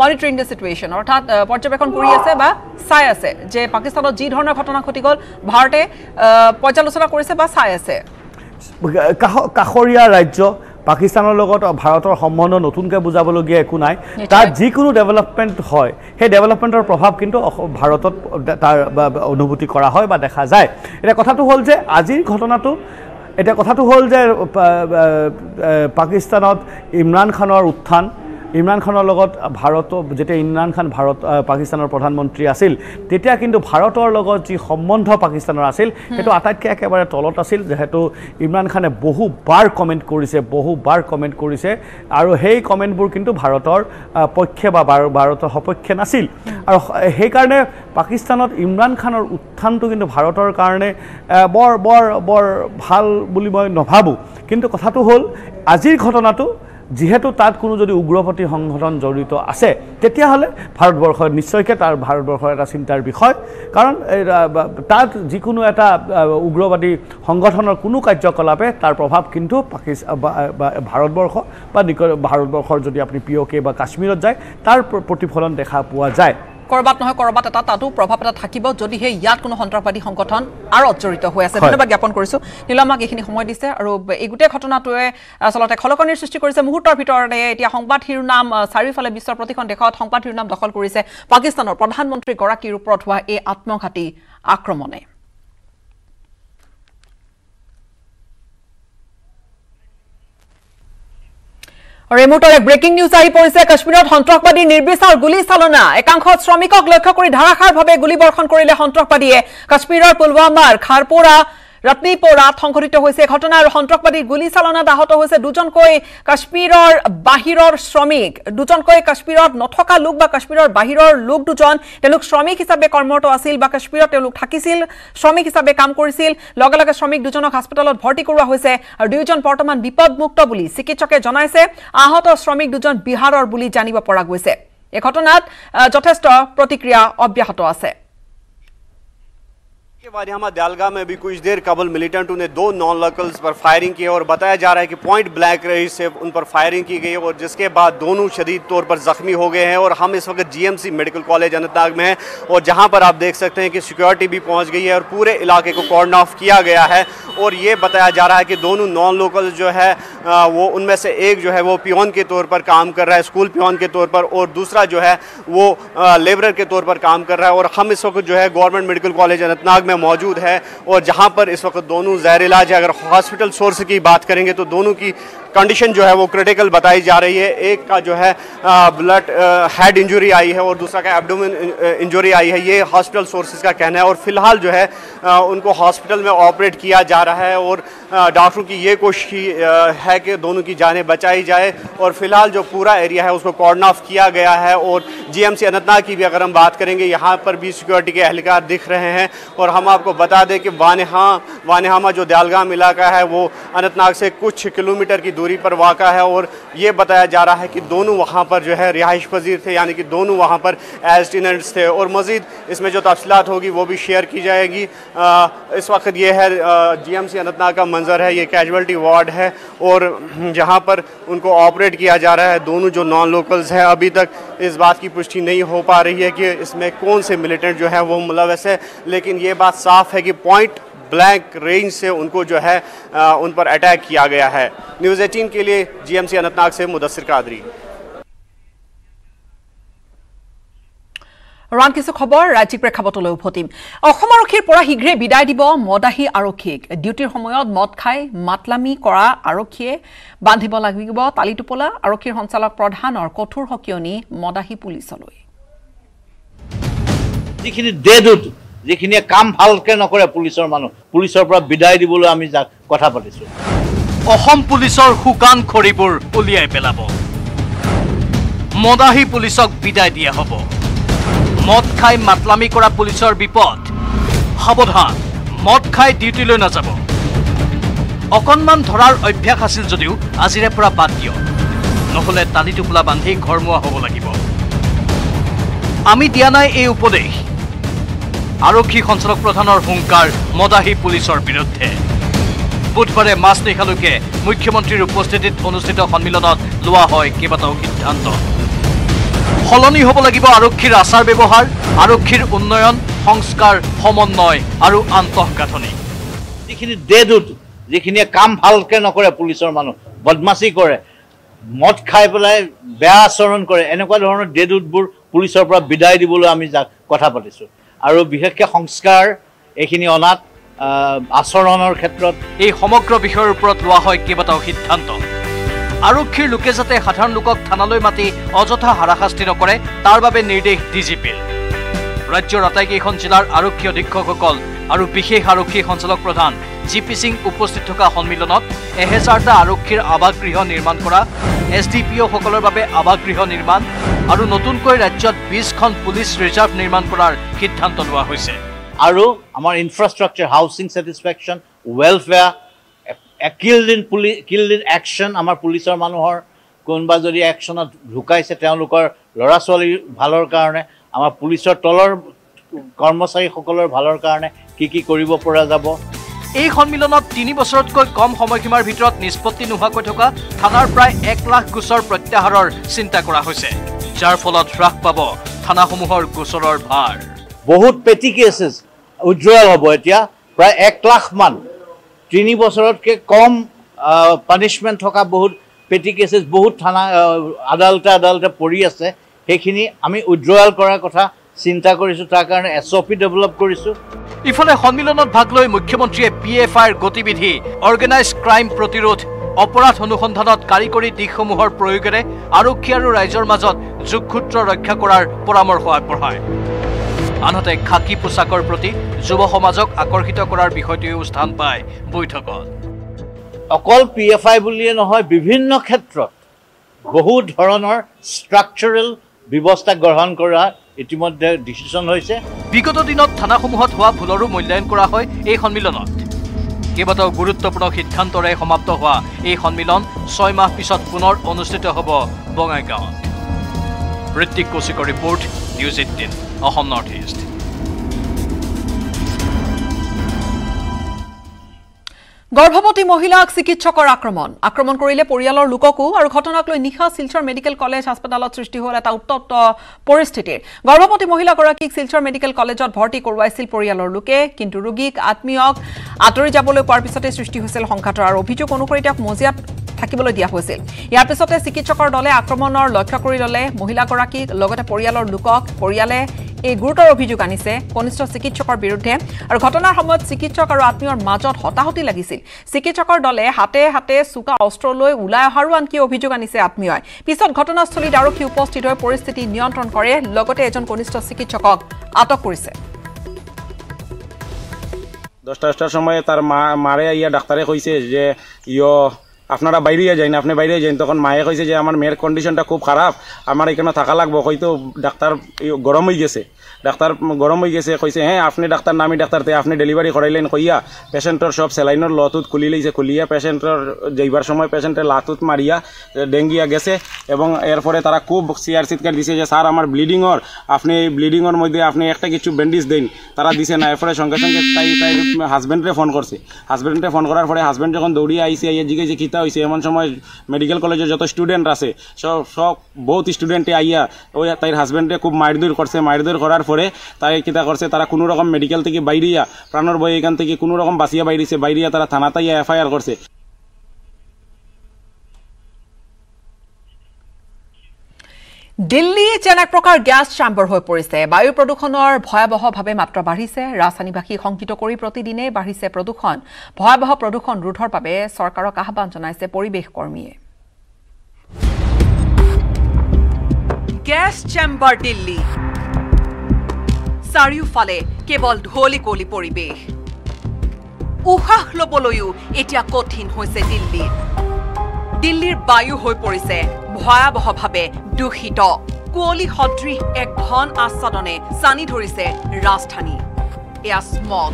মনিটৰিং দ্য চিটুৱেশ্যন অৰ্থাৎ পৰ্যবেক্ষণ কৰি আছে বা চাই আছে যে পাকিস্তানত যি ধৰণৰ ঘটনা ঘটি গ'ল ভাৰতে পৰ্যালোচনা কৰিছে বা চাই আছে? কাষ কাষৰীয়া ৰাজ্য পাকিস্তানৰ লগত ভাৰতৰ সম্বন্ধ নতুনকৈ বুজাবলগীয়া একো নাই। তাত যিকোনো ডেভেলপমেণ্ট হয় সেই ডেভেলপমেণ্টৰ প্ৰভাৱ কিন্তু ভাৰতত তাৰ অনুভূতি কৰা হয় বা দেখা যায়। এতিয়া কথাটো হ'ল যে আজিৰ ঘটনাটো এতিয়া কথাটো হ'ল যে পাকিস্তানত ইমৰান খানৰ উত্থান ইমৰান খানৰ লগত ভাৰত যেতিয়া ইমৰান খান ভাৰত পাকিস্তানৰ প্ৰধানমন্ত্ৰী আছিল তেতিয়া কিন্তু ভাৰতৰ লগত যি সম্বন্ধ পাকিস্তানৰ আছিল সেইটো আটাইতকৈ একেবাৰে তলত আছিল যিহেতু ইমৰান খানে বহুবাৰ কমেণ্ট কৰিছে বহুবাৰ কমেণ্ট কৰিছে আৰু সেই কমেণ্টবোৰ কিন্তু ভাৰতৰ পক্ষে বা ভাৰ- ভাৰতৰ সপক্ষে নাছিল। আৰু সেইকাৰণে পাকিস্তানত ইমৰান খানৰ উত্থানটো কিন্তু ভাৰতৰ কাৰণে বৰ বৰ বৰ ভাল বুলি মই নাভাবোঁ। কিন্তু কথাটো হ'ল আজিৰ ঘটনাটো যিহেতু তাত কোনো যদি উগ্ৰপন্থী সংগঠন জড়িত আছে তেতিয়াহ'লে ভাৰতবৰ্ষই নিশ্চয়কৈ তাৰ ভাৰতবৰ্ষৰ এটা চিন্তাৰ বিষয়। কাৰণ তাত যিকোনো এটা উগ্ৰবাদী সংগঠনৰ কোনো কাৰ্যকলাপে তাৰ প্ৰভাৱ কিন্তু পাকিস্তান বা ভাৰতবৰ্ষ বা নিক ভাৰতবৰ্ষৰ যদি আপুনি পি অ' কে বা কাশ্মীৰত যায় তাৰ প্ৰ- প্ৰতিফলন দেখা পোৱা যায়। ক'ৰবাত নহয় ক'ৰবাত এটা তাতো প্ৰভাৱ এটা থাকিব যদিহে ইয়াত কোনো সন্ত্ৰাসবাদী সংগঠন আৰু জড়িত হৈ আছে। ধন্যবাদ জ্ঞাপন কৰিছোঁ। নীলমাক এইখিনি সময় দিছে আৰু এই গোটেই ঘটনাটোৱে আচলতে খলকনিৰ সৃষ্টি কৰিছে। মুহূৰ্তৰ ভিতৰতে এতিয়া সংবাদ শিৰোনাম চাৰিওফালে বিশ্বৰ প্ৰতিখন দেশত সংবাদ শিৰোনাম দখল কৰিছে পাকিস্তানৰ প্ৰধানমন্ত্ৰীগৰাকীৰ ওপৰত হোৱা এই আত্মঘাতী আক্ৰমণে। আৰু এই মুহূৰ্তত এক ব্ৰেকিং নিউজ আহি পৰিছে কাশ্মীৰত সন্ত্ৰাসবাদী নিৰ্বিচাৰ গুলীচালনা একাংশ শ্ৰমিকক লক্ষ্য কৰি ধাৰাসাৰভাৱে গুলীবৰ্ষণ কৰিলে সন্ত্ৰাসবাদীয়ে। কাশ্মীৰৰ পুলৱামাৰ খাৰপোৰা ৰত্নীপৌৰাত সংঘটিত হৈছে ঘটনা আৰু সন্ত্ৰাসবাদীৰ গুলীচালনাত আহত হৈছে দুজনকৈ কাশ্মীৰৰ বাহিৰৰ শ্ৰমিক। দুজনকৈ কাশ্মীৰত নথকা লোক বা কাশ্মীৰৰ বাহিৰৰ লোক দুজন। তেওঁলোক শ্ৰমিক হিচাপে কৰ্মৰত আছিল বা কাশ্মীৰত তেওঁলোক থাকিছিল শ্ৰমিক হিচাপে কাম কৰিছিল। লগে লগে শ্ৰমিক দুজনক হাস্পতালত ভৰ্তি কৰোৱা হৈছে আৰু দুয়োজন বৰ্তমান বিপদমুক্ত বুলি চিকিৎসকে জনাইছে। আহত শ্ৰমিক দুজন বিহাৰৰ বুলি জানিব পৰা গৈছে। এই ঘটনাত যথেষ্ট প্ৰতিক্ৰিয়া অব্যাহত আছে। के बाद यहाँ दयालगा में भी कुछ देर कबल मिलिटेंटों ने दो नॉन लोकल्स पर फायरिंग की और बताया जा रहा है कि पॉइंट ब्लैक रही से उन पर फायरिंग की गई और जिसके बाद दोनों शदीद तौर पर ज़ख्मी हो गए हैं और हम इस वक्त जीएमसी मेडिकल कॉलेज अनंतनाग में हैं और जहाँ पर आप देख सकते हैं कि सिक्योरिटी भी पहुँच गई है और पूरे इलाके को कॉर्डन ऑफ़ किया गया है और ये बताया जा रहा है कि दोनों नॉन लोकल जो है वो उनमें से एक जो है, वो पियोन के तौर पर काम कर रहा है स्कूल पियोन के तौर पर और दूसरा जो है, वो लेबरर के तौर पर काम कर रहा है और हम इस वक्त जो है गवर्नमेंट मेडिकल कॉलेज अनंतनाग में मौजूद है और जहाँ पर इस वक्त दोनों जहर इलाज है अगर हॉस्पिटल सोर्स की बात करेंगे तो दोनों की कंडीशन जो है वो क्रिटिकल बताई जा रही है। एक का जो है ब्लड हेड इंजरी आई है और दूसरा का एब्डोमिन इंजरी आई है। ये हॉस्पिटल सोर्सेज का कहना है और फ़िलहाल जो है आ, उनको हॉस्पिटल में ऑपरेट किया जा रहा है और डॉक्टरों की ये कोशिश है कि दोनों की जानें बचाई जाए और फ़िलहाल जो पूरा एरिया है उसको कॉर्डन ऑफ़ किया गया है और जीएमसी अनंतनाग की भी अगर हम बात करेंगे यहाँ पर भी सिक्योरिटी के एहलकार दिख रहे हैं और हम आपको बता दें कि वानहा वानहामा जो दयालगाम इलाका है वो अनंतनाग से कुछ किलोमीटर की पर वाक़ा है और ये बताया जा रहा है कि दोनों वहाँ पर जो है रिहाइश पजीर थे यानी कि दोनों वहाँ पर एज टेनेंट्स थे। और मज़ीद इसमें जो तफसलत होगी वो भी शेयर की जाएगी। आ, इस वक्त ये है जी एम सी अनंतनाग का मंजर है ये कैजुअल्टी वार्ड है और जहाँ पर उनको ऑपरेट किया जा रहा है। दोनों जो नॉन लोकल्स हैं अभी तक इस बात की पुष्टि नहीं हो पा रही है कि इसमें कौन से मिलिटेंट जो है वो मुलवस है। लेकिन ये बात साफ़ है कि पॉइंट ब्लैंक रेंज से उनको जो है आ, उन पर अटैक किया गया है न्यूज़ एटीन के लिए जीएमसी अनंतनाग से मुदस्सिर कादरी আৰু আন কিছু খবৰ ৰাজ্যিক প্ৰেক্ষাপটলৈ উভতিম অসম আৰক্ষীৰ পৰা শীঘ্ৰে বিদায় দিব মদাহী আৰক্ষীক ডিউটিৰ সময়ত মদ খাই মাতলামি কৰা আৰক্ষীয়ে বান্ধিব লাগিব তালি টোপোলা আৰক্ষীৰ সঞ্চালক প্ৰধানৰ কঠোৰ সকিয়নি মদাহী পুলিচলৈ যিখিনি ডেডুত যিখিনিয়ে কাম ভালকে নকৰে পুলিচৰ মানুহ পুলিচৰ পৰা বিদায় দিবলৈ আমি কথা পাতিছোঁ। অসম পুলিচৰ শুকান খৰিবোৰ উলিয়াই পেলাব। মদাহী পুলিচক বিদায় দিয়া হ'ব। মদ খাই মাতলামি কৰা পুলিচৰ বিপদ। সাৱধান মদ খাই ডিউটিলৈ নাযাব। অকণমান ধৰাৰ অভ্যাস আছিল যদিও আজিৰে পৰা বাদ দিয়ক। নহ'লে টানি টোপোলা বান্ধি ঘৰমুৱা হ'ব লাগিব। আমি দিয়া নাই এই উপদেশ। আৰক্ষী সঞ্চালক প্ৰধানৰ হুংকাৰ মদাহী পুলিচৰ বিৰুদ্ধে। বুধবাৰে মাজনিশালৈকে মুখ্যমন্ত্ৰীৰ উপস্থিতিত অনুষ্ঠিত সন্মিলনত লোৱা হয় কেইবাটাও সিদ্ধান্ত। সলনি হ'ব লাগিব আৰক্ষীৰ আচাৰ ব্যৱহাৰ আৰক্ষীৰ উন্নয়ন সংস্কাৰ সমন্বয় আৰু আন্তঃগাঁথনি। যিখিনি ডেডুত যিখিনিয়ে কাম ভালকে নকৰে পুলিচৰ মানুহ বদমাচি কৰে মদ খাই পেলাই বেয়া আচৰণ কৰে এনেকুৱা ধৰণৰ ডেডুটবোৰ পুলিচৰ পৰা বিদায় দিবলৈ আমি যাক কথা পাতিছোঁ। আৰু বিশেষকৈ সংস্কাৰ এইখিনি অনাত আচৰণৰ ক্ষেত্ৰত এই সমগ্ৰ বিষয়ৰ ওপৰত লোৱা হয় কেইবাটাও সিদ্ধান্ত। আৰক্ষীৰ লোকে যাতে সাধাৰণ লোকক থানালৈ মাতি অযথা হাৰাশাস্তি নকৰে তাৰ বাবে নিৰ্দেশ ডি জি পিৰ। ৰাজ্যৰ আটাইকেইখন জিলাৰ আৰক্ষী অধীক্ষকসকল আৰু বিশেষ আৰক্ষী সঞ্চালক প্ৰধান জি পি সিং উপস্থিত থকা সন্মিলনত এহেজাৰটা আৰক্ষীৰ আৱাসগৃহ নিৰ্মাণ কৰা এছ ডি পি অ'সকলৰ বাবে আৱাসগৃহ নিৰ্মাণ আৰু নতুনকৈ ৰাজ্যত বিছখন পুলিচ ৰিজাৰ্ভ নিৰ্মাণ কৰাৰ সিদ্ধান্ত লোৱা হৈছে। আৰু আমাৰ infrastructure housing satisfaction welfare killed in police killed in action আমাৰ পুলিচৰ মানুহৰ কোনোবা যদি একশ্যনত ঢুকাইছে তেওঁলোকৰ ল'ৰা ছোৱালীৰ ভালৰ কাৰণে আমাৰ পুলিচৰ তলৰ কৰ্মচাৰীসকলৰ ভালৰ কাৰণে কি কি কৰিব পৰা যাব। এই সন্মিলনত তিনি বছৰতকৈ কম সময়সীমাৰ ভিতৰত নিষ্পত্তি নোহোৱাকৈ থকা থানাৰ প্ৰায় এক লাখ গোচৰ প্ৰত্যাহাৰৰ চিন্তা কৰা হৈছে যাৰ ফলত হ্ৰাস পাব থানাসমূহৰ গোচৰৰ ভাৰ। বহুত পেটি কেছেছ উজ্জ্বল হ'ব এতিয়া প্ৰায় এক লাখ মান। তিনি বছৰতকৈ কম পানিছমেণ্ট থকা বহুত পেটি কেছেছ বহুত থানা আদালতে আদালতে পৰি আছে। সেইখিনি আমি উজ্জ্বল কৰাৰ কথা চিন্তা কৰিছোঁ তাৰ কাৰণে এছ অ' পি ডেভেলপ কৰিছোঁ। ইফালে সন্মিলনত ভাগ লৈ মুখ্যমন্ত্ৰীয়ে পি এফ আইৰ গতিবিধি অৰ্গেনাইজ ক্ৰাইম প্ৰতিৰোধ অপৰাধ অনুসন্ধানত কাৰিকৰী দিশসমূহৰ প্ৰয়োগেৰে আৰক্ষী আৰু ৰাইজৰ মাজত যোগসূত্ৰ ৰক্ষা কৰাৰ পৰামৰ্শ আগবঢ়ায়। আনহাতে খাকী পোছাকৰ প্ৰতি যুৱ সমাজক আকৰ্ষিত কৰাৰ বিষয়টোৱেও স্থান পায় বৈঠকত। অকল পি এফ আই বুলিয়ে নহয় বিভিন্ন ক্ষেত্ৰত বহু ধৰণৰ ষ্ট্ৰাকচাৰেল ব্যৱস্থা গ্ৰহণ কৰা ইতিমধ্যে ডিচিশ্যন হৈছে। বিগত দিনত থানাসমূহত হোৱা ভুলৰো মূল্যায়ন কৰা হয় এই সন্মিলনত। কেইবাটাও গুৰুত্বপূৰ্ণ সিদ্ধান্তৰে সমাপ্ত হোৱা এই সন্মিলন ছয় মাহ পিছত পুনৰ অনুষ্ঠিত হ'ব বঙাইগাঁৱত। Ritwik কৌশিকৰ report news eighteen Assam north east. গৰ্ভৱতী মহিলাক চিকিৎসকৰ আক্ৰমণ। আক্ৰমণ কৰিলে পৰিয়ালৰ লোককো আৰু ঘটনাক লৈ নিশা শিলচৰ মেডিকেল কলেজ হাস্পতালত সৃষ্টি হ'ল এটা উত্তপ্ত পৰিস্থিতিৰ। গৰ্ভৱতী মহিলাগৰাকীক শিলচৰ মেডিকেল কলেজত ভৰ্তি কৰোৱাইছিল পৰিয়ালৰ লোকে কিন্তু ৰোগীক আত্মীয়ক আঁতৰি যাবলৈ কোৱাৰ পিছতে সৃষ্টি হৈছিল সংঘাতৰ আৰু অভিযোগ অনুসৰি তেওঁক মজিয়াত থাকিবলৈ দিয়া হৈছিল। ইয়াৰ পিছতে চিকিৎসকৰ দলে আক্ৰমণৰ লক্ষ্য কৰি ল'লে। মহিলাগৰাকীক লগতে পৰিয়ালৰ লোকক পৰিয়ালে এই গুৰুতৰ অভিযোগ আনিছে। কনিষ্ঠ চিকিৎসকৰ বিৰুদ্ধে। আৰু ঘটনাৰ সময়ত চিকিৎসক আৰু আত্মীয়ৰ মাজত হতাহতি লাগিছিল। চিকিৎসকৰ দলে হাতে হাতে চোকা অস্ত্ৰ লৈ ওলাই অহাৰো আনকি অভিযোগ আনিছে আত্মীয়ই। পিছত ঘটনাস্থলীত আৰক্ষী উপস্থিত হৈ পৰিস্থিতি নিয়ন্ত্ৰণ কৰে লগতে এজন কনিষ্ঠ চিকিৎসকক আটক কৰিছে। দশটা দশটাৰ সময় তাৰ মা মাৰে ইয়া ডাক্তাৰে কইছে যে ইয় আপনারা বাইরে যাইন, আপনি বাইরে যাইন। তখন মায়ে কইছে যে, আমার মেয়ের কন্ডিশনটা খুব খারাপ, আমার এখানে থাকা লাগবো। হয়তো ডাক্তার গরম হয়ে গেছে। ডাক্তার গরম হয়ে গেছে, কইছে হ্যাঁ আপনি ডাক্তার নামি ডাক্তার, তে আপনি ডেলিভারি করাইলেন কইয়া পেশেন্টর সব স্যালাইনের লতুত খুলি লইছে, খুলিয়া পেশেন্টর যাইবার সময় পেশেন্টের লাতুত মারিয়া ডেঙ্গিয়া গেছে এবং এরপরে তারা খুব সিয়ার চিৎকার দিছে যে, স্যার, আমার ব্লিডিংর আপনি এই ব্লিডিংর মধ্যে আপনি একটা কিছু ব্যান্ডেজ দেন। তারা দিছে না, এরপরে সঙ্গে সঙ্গে তাই তাই হাজব্যান্ডরে ফোন করছে। হাজব্যান্ডরে ফোন করার পরে হাজব্যান্ড যখন দৌড়িয়ে আইসি আইয়া জিজ্ঞেসে কিতা হয়েছে এমন সময় মেডিকেল কলেজের যত স্টুডেন্ট আছে, সব সব বহুত স্টুডেন্টে আইয়া ওই তাই হাজব্যান্ডে খুব মারধর করছে। মারধর করার পরে তাই কিতা করছে, তারা কোনো রকম মেডিকেল থেকে বাইরিয়া প্রাণর বই এখান থেকে কোনো রকম বাঁচিয়া বাইরিছে। বাইরিয়া তারা থানাতে ইয়া এফআইআর করছে। দিল্লী যেন এক প্ৰকাৰ গেছ চেম্বাৰ হৈ পৰিছে। বায়ু প্ৰদূষণৰ ভয়াৱহভাৱে মাত্ৰা বাঢ়িছে। ৰাজধানীবাসীক শংকিত কৰি প্ৰতিদিনে বাঢ়িছে প্ৰদূষণ। ভয়াৱহ প্ৰদূষণ ৰোধৰ বাবে চৰকাৰক আহ্বান জনাইছে পৰিৱেশ কৰ্মীয়ে। Gas chamber Delhi. চাৰিওফালে কেৱল ঢলি কলি পৰিৱেশ। উশাহ লবলৈও এতিয়া কঠিন হৈছে দিল্লীত। দিল্লীৰ বায়ু হৈ পৰিছে। ভয়াৱহভাৱে দূষিত। কুঁৱলী সদৃশ এক ঘন আচ্ছাদনে চানি ধৰিছে ৰাজধানী। এয়া স্মগ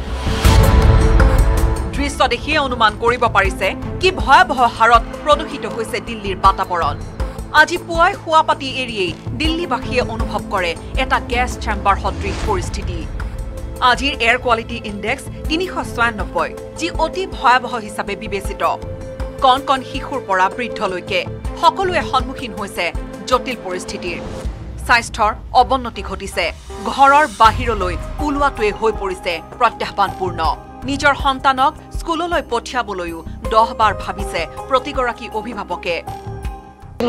দৃশ্য দেখিয়ে অনুমান কৰিব পাৰিছে কি ভয়াৱহ হাৰত প্ৰদূষিত হৈছে দিল্লীৰ বাতাবৰণ। আজি পুৱাই শোৱাপাতি এৰিয়েই দিল্লীবাসীয়ে অনুভৱ কৰে এটা গেছ চেম্বাৰ সদৃশ পৰিস্থিতি। আজিৰ এয়াৰ কোৱালিটি ইণ্ডেক্স তিনিশ ছয়ানব্বৈ যি অতি ভয়াৱহ হিচাপে বিবেচিত। কণ কণ শিশুৰ পৰা বৃদ্ধলৈকে। সকলোৱে সন্মুখীন হৈছে জটিল পৰিস্থিতিৰ। স্বাস্থ্যৰ অৱনতি ঘটিছে। ঘৰৰ বাহিৰলৈ ওলোৱাটোৱে হৈ পৰিছে প্ৰত্যাহ্বানপূৰ্ণ। নিজৰ সন্তানক স্কুললৈ পঠিয়াবলৈও দহ বাৰ ভাবিছে প্ৰতিগৰাকী অভিভাৱকে।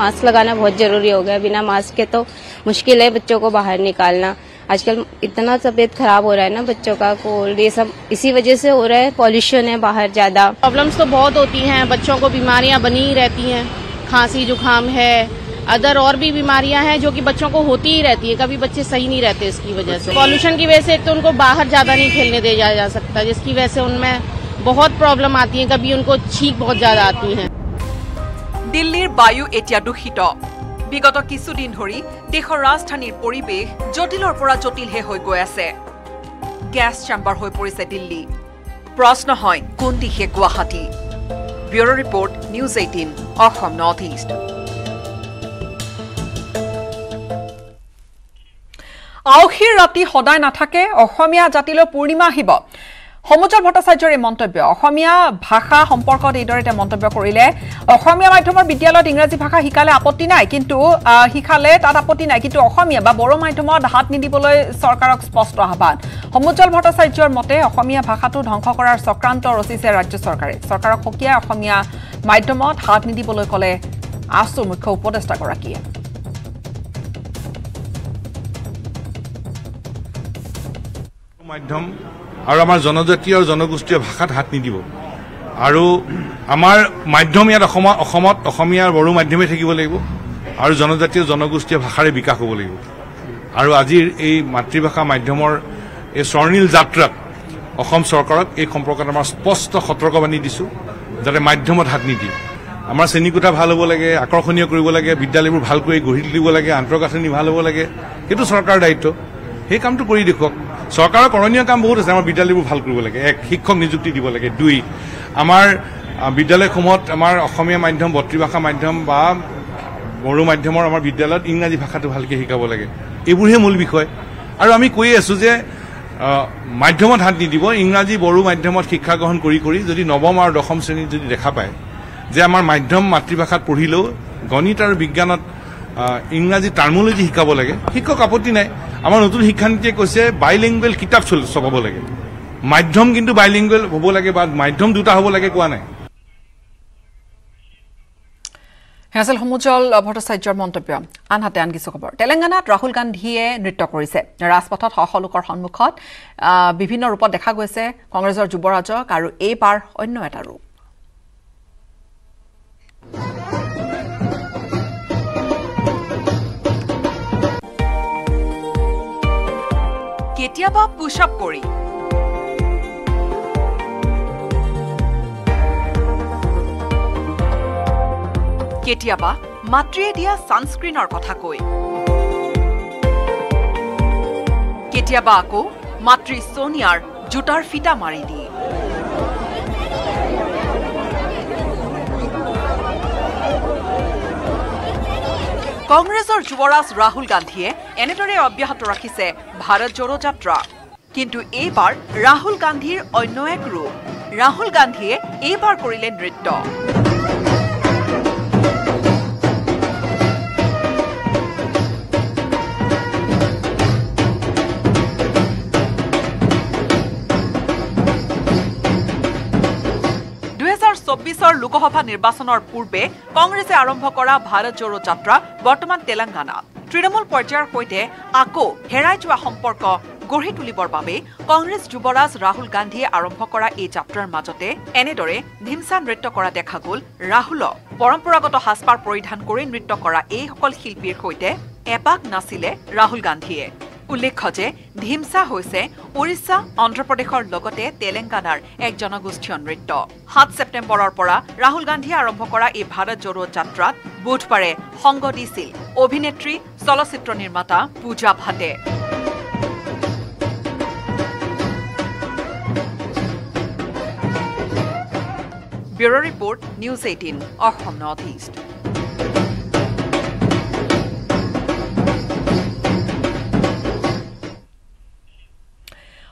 মাস্ক লগানা বহুত জৰুৰী হৈ হ'ব বিনা মাস্কে তো মুস্কিল মাস্কেতো মুস্কিলে বাহিৰ নিকালনা। आजकल इतना तबीयत खराब हो रहा है ना बच्चों का कोल्ड ये सब इसी वजह से हो रहा है पॉल्यूशन है बाहर ज़्यादा। प्रॉब्लम्स तो बहुत होती हैं बच्चों को बीमारियाँ बनी ही रहती हैं। खांसी जुकाम है अदर और भी बीमारियाँ हैं जो कि बच्चों को होती ही रहती है कभी बच्चे सही नहीं रहते इसकी वजह से। पॉल्यूशन की वजह से एक तो उनको बाहर ज़्यादा नहीं खेलने दे जा, जा सकता जिसकी वजह से उनमें बहुत प्रॉब्लम आती है कभी उनको छींक बहुत ज़्यादा आती है। दिल्ली वायु एटिया दूषित বিগত কিছুদিন ধৰি দেশৰ ৰাজধানীৰ পৰিৱেশ জটিলৰ পৰা জটিলহে হৈ গৈ আছে। গেছ চেম্বাৰ হৈ পৰিছে দিল্লী। প্ৰশ্ন হয় কোন দিশে Guwahati? Bureau' report news eighteen Assam north east. আউসীৰ ৰাতি সদায় নাথাকে অসমীয়া জাতিলৈ পূৰ্ণিমা আহিব। সমুজল ভট্টাচাৰ্যৰ এই মন্তব্য। অসমীয়া ভাষা সম্পৰ্কত এইদৰে তেওঁ মন্তব্য কৰিলে অসমীয়া মাধ্যমৰ বিদ্যালয়ত ইংৰাজী ভাষা শিকালে আপত্তি নাই কিন্তু শিকালে তাত আপত্তি নাই কিন্তু অসমীয়া বা বড়ো মাধ্যমত হাত নিদিবলৈ চৰকাৰক স্পষ্ট আহ্বান। সমুজ্জ্বল ভট্টাচাৰ্যৰ মতে অসমীয়া ভাষাটো ধ্বংস কৰাৰ চক্ৰান্ত ৰচিছে ৰাজ্য চৰকাৰে। চৰকাৰক সকীয়াই অসমীয়া মাধ্যমত হাত নিদিবলৈ ক'লে আছুৰ মুখ্য উপদেষ্টাগৰাকীয়ে। মাধ্যম আৰু আমাৰ জনজাতীয় আৰু জনগোষ্ঠীয় ভাষাত হাত নিদিব। আৰু আমাৰ মাধ্যম ইয়াত অসমত অসমত অসমীয়া বড়ো মাধ্যমেই থাকিব লাগিব আৰু জনজাতীয় জনগোষ্ঠীয় ভাষাৰে বিকাশ হ'ব লাগিব। আৰু আজিৰ এই মাতৃভাষা মাধ্যমৰ এই স্বৰ্ণীল যাত্ৰাত অসম চৰকাৰক এই সম্পৰ্কত আমাৰ স্পষ্ট সতৰ্কবাণী দিছোঁ যাতে মাধ্যমত হাত নিদিয়ে। আমাৰ শ্ৰেণীকোঠা ভাল হ'ব লাগে আকৰ্ষণীয় কৰিব লাগে বিদ্যালয়বোৰ ভালকৈ গঢ়ি তুলিব লাগে আন্তঃগাঁথনি ভাল হ'ব লাগে সেইটো চৰকাৰৰ দায়িত্ব। সেই কামটো কৰি দেখুৱাওক। চৰকাৰৰ কৰণীয় কাম বহুত আছে আমাৰ বিদ্যালয়বোৰ ভাল কৰিব লাগে। এক শিক্ষক নিযুক্তি দিব লাগে। দুই আমাৰ বিদ্যালয়সমূহত আমাৰ অসমীয়া মাধ্যম বতৃভাষা মাধ্যম বা বড়ো মাধ্যমৰ আমাৰ বিদ্যালয়ত ইংৰাজী ভাষাটো ভালকৈ শিকাব লাগে। এইবোৰহে মূল বিষয়। আৰু আমি কৈয়ে আছোঁ যে মাধ্যমত হাত নিদিব ইংৰাজী বড়ো মাধ্যমত শিক্ষা গ্ৰহণ কৰি কৰি যদি নৱম আৰু দশম শ্ৰেণীত যদি দেখা পায় যে আমাৰ মাধ্যম মাতৃভাষাত পঢ়িলেও গণিত আৰু বিজ্ঞানত ইংৰাজী টাৰ্মলজি শিকাব লাগে। শিক্ষক আপত্তি নাই। আমাৰ নতুন শিক্ষানীতিয়ে কৈছে বাইলিংগুৱেল কিতাপ চপাব লাগে। মাধ্যম কিন্তু বাইলিংগুৱেল হ'ব লাগে বা মাধ্যম দুটা হ'ব লাগে কোৱা নাই। হেঁচেল সমুজল ভট্টাচাৰ্যৰ মন্তব্য। আনহাতে আন কিছু খবৰ। তেলেংগানাত ৰাহুল গান্ধীয়ে নৃত্য কৰিছে। ৰাজপথত শ শ লোকৰ সন্মুখত বিভিন্ন ৰূপত দেখা গৈছে কংগ্ৰেছৰ যুৱৰাজক আৰু এইবাৰ অন্য এটা ৰূপ। কেতিয়াবা পুছ আপ কৰি। কেতিয়াবা মাতৃয়ে দিয়া ছানস্ক্ৰীনৰ কথা কৈ কেতিয়াবা আকৌ মাতৃ ছোনিয়াৰ জোতাৰ ফিটা মাৰি দি কংগ্ৰেছৰ যুৱৰাজ ৰাহুল গান্ধীয়ে এনেদৰে অব্যাহত ৰাখিছে ভাৰত জোড়ো যাত্ৰা। কিন্তু এইবাৰ ৰাহুল গান্ধীৰ অন্য এক ৰূপ। ৰাহুল গান্ধীয়ে এইবাৰ কৰিলে নৃত্য। চৌব্বিছৰ লোকসভা নিৰ্বাচনৰ পূৰ্বে কংগ্ৰেছে আৰম্ভ কৰা ভাৰত জোড়ো যাত্ৰা বৰ্তমান তেলেংগানাত তৃণমূল পৰ্যায়ৰ সৈতে আকৌ হেৰাই যোৱা সম্পৰ্ক গঢ়ি তুলিবৰ বাবে কংগ্ৰেছ যুৱৰাজ ৰাহুল গান্ধীয়ে আৰম্ভ কৰা এই যাত্ৰাৰ মাজতে এনেদৰে ধিমচা নৃত্য কৰা দেখা গ'ল ৰাহুলক। পৰম্পৰাগত সাজপাৰ পৰিধান কৰি নৃত্য কৰা এইসকল শিল্পীৰ সৈতে এপাক নাচিলে ৰাহুল গান্ধীয়ে। উল্লেখ্য যে ধিমচা হৈছে উৰিষ্যা অন্ধ্ৰপ্ৰদেশৰ লগতে তেলেংগানাৰ এক জনগোষ্ঠীয় নৃত্য। সাত ছেপ্টেম্বৰৰ পৰা ৰাহুল গান্ধীয়ে আৰম্ভ কৰা এই ভাৰত জোড়ো যাত্ৰাত বুধবাৰে সংগ দিছিল অভিনেত্ৰী চলচ্চিত্ৰ নিৰ্মাতা পূজা ভাটে bureau' report news eighteen Assam north east.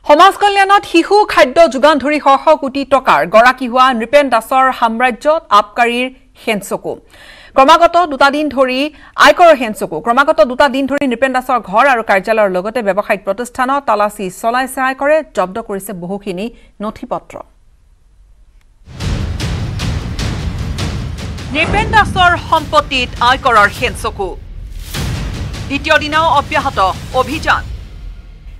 সমাজ কল্যাণত শিশু খাদ্য যোগান ধৰি শ শ কোটি টকাৰ গৰাকী হোৱা নৃপেন দাসৰ সাম্ৰাজ্যত আবকাৰীৰ হেনচকু। ক্ৰমাগত দুটা দিন ধৰি আয়কৰৰ হেনচকু। ক্ৰমাগত দুটা দিন ধৰি নৃপেন দাসৰ ঘৰ আৰু কাৰ্যালয়ৰ লগতে ব্যৱসায়িক প্ৰতিষ্ঠানত তালাচী চলাইছে আয়কৰে জব্দ কৰিছে বহুখিনি নথি পত্ৰ নৃপেন দাসৰ সম্পত্তিত আয়কৰৰ হেনচকু। দ্বিতীয় দিনাও অব্যাহত অভিযান।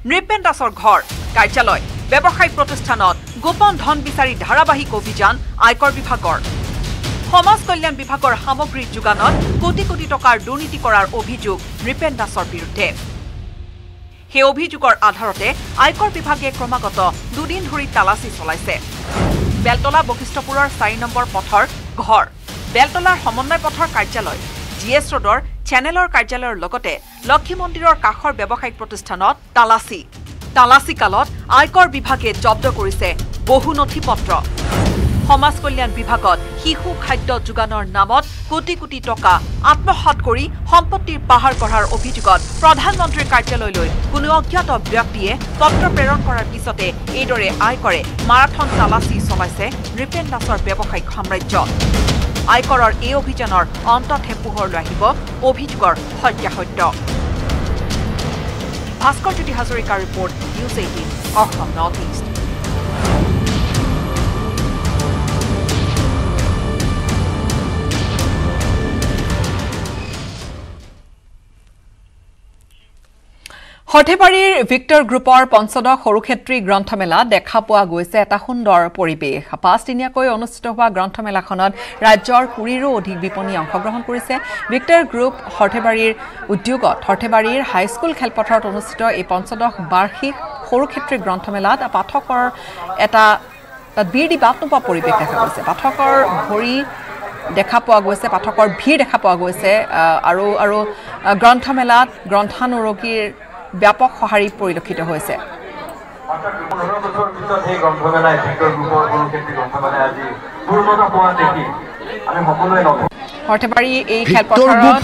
নৃপেন দাসৰ ঘৰ। কাৰ্যালয় ব্যৱসায়িক প্ৰতিষ্ঠানত গোপন ধন বিচাৰি ধাৰাবাহিক অভিযান আয়কৰ বিভাগৰ। সমাজ কল্যাণ বিভাগৰ সামগ্ৰীৰ যোগানত কোটি কোটি টকাৰ দুৰ্নীতি কৰাৰ অভিযোগ নৃপেন দাসৰ বিৰুদ্ধে। সেই অভিযোগৰ আধাৰতে আয়কৰ বিভাগে ক্ৰমাগত দুদিন ধৰি তালাচী চলাইছে। বেলতলা বশিষ্ঠপুৰৰ চাৰি নম্বৰ পথৰ ঘৰ। বেলতলাৰ সমন্বয় পথৰ কাৰ্যালয় জি এছ ৰোডৰ চেনেলৰ কাৰ্যালয়ৰ লগতে লক্ষী মন্দিৰৰ কাষৰ ব্যৱসায়িক প্ৰতিষ্ঠানত তালাচী। তালাচী কালত আয়কৰ বিভাগে জব্দ কৰিছে বহু নথি পত্ৰ। সমাজ কল্যাণ বিভাগত শিশু খাদ্য যোগানৰ নামত কোটি কোটি টকা আত্মসাত কৰি সম্পত্তিৰ পাহাৰ গঢ়াৰ অভিযোগত প্ৰধানমন্ত্ৰীৰ কাৰ্যালয়লৈ কোনো অজ্ঞাত ব্যক্তিয়ে পত্ৰ প্ৰেৰণ কৰাৰ পিছতে এইদৰে আয়কৰে মাৰাথন তালাচী চলাইছে নৃপেন দাসৰ ব্যৱসায়িক সাম্ৰাজ্যত আয়কৰৰ এই অভিযানৰ অন্ততহে পোহৰলৈ আহিব অভিযোগৰ সত্যাসত্য ভাস্কৰ জ্যোতি হাজৰিকাৰ report news eighteen Assam north east. সৰ্থেবাৰীৰ Victor গ্ৰুপৰ পঞ্চদশ সৰুক্ষেত্ৰী গ্ৰন্থমেলা দেখা পোৱা গৈছে। এটা সুন্দৰ পৰিৱেশ। পাঁচদিনীয়াকৈ অনুষ্ঠিত হোৱা গ্ৰন্থমেলাখনত ৰাজ্যৰ কুৰিৰো অধিক বিপণী অংশগ্ৰহণ কৰিছে। ভিক্টৰ গ্ৰুপ সৰ্থেবাৰীৰ উদ্যোগত সৰ্থেবাৰীৰ হাইস্কুল খেলপথাৰত অনুষ্ঠিত এই পঞ্চদশ বাৰ্ষিক সৰুক্ষেত্ৰী গ্ৰন্থমেলাত পাঠকৰ এটা তাত বীৰ দি বাট নোপোৱা পৰিৱেশ দেখা গৈছে। পাঠকৰ ভৰি দেখা পোৱা গৈছে পাঠকৰ ভিৰ দেখা পোৱা গৈছে আৰু আৰু গ্ৰন্থমেলাত গ্ৰন্থানুৰগীৰ ব্যাপক সঁহাৰি পৰিলক্ষিত হৈছে পোন্ধৰ বছৰৰ পিছত এই গ্ৰন্থমেলাই ভিক্টৰ গ্ৰুপৰ গুৰুক্ষেত্ৰী গ্ৰন্থমেলাই আজি পূৰ্ণতা পোৱা দেখি আমি সকলোৱে নতুন সৰ্থেবাৰী ভিক্টৰ গ্ৰুপ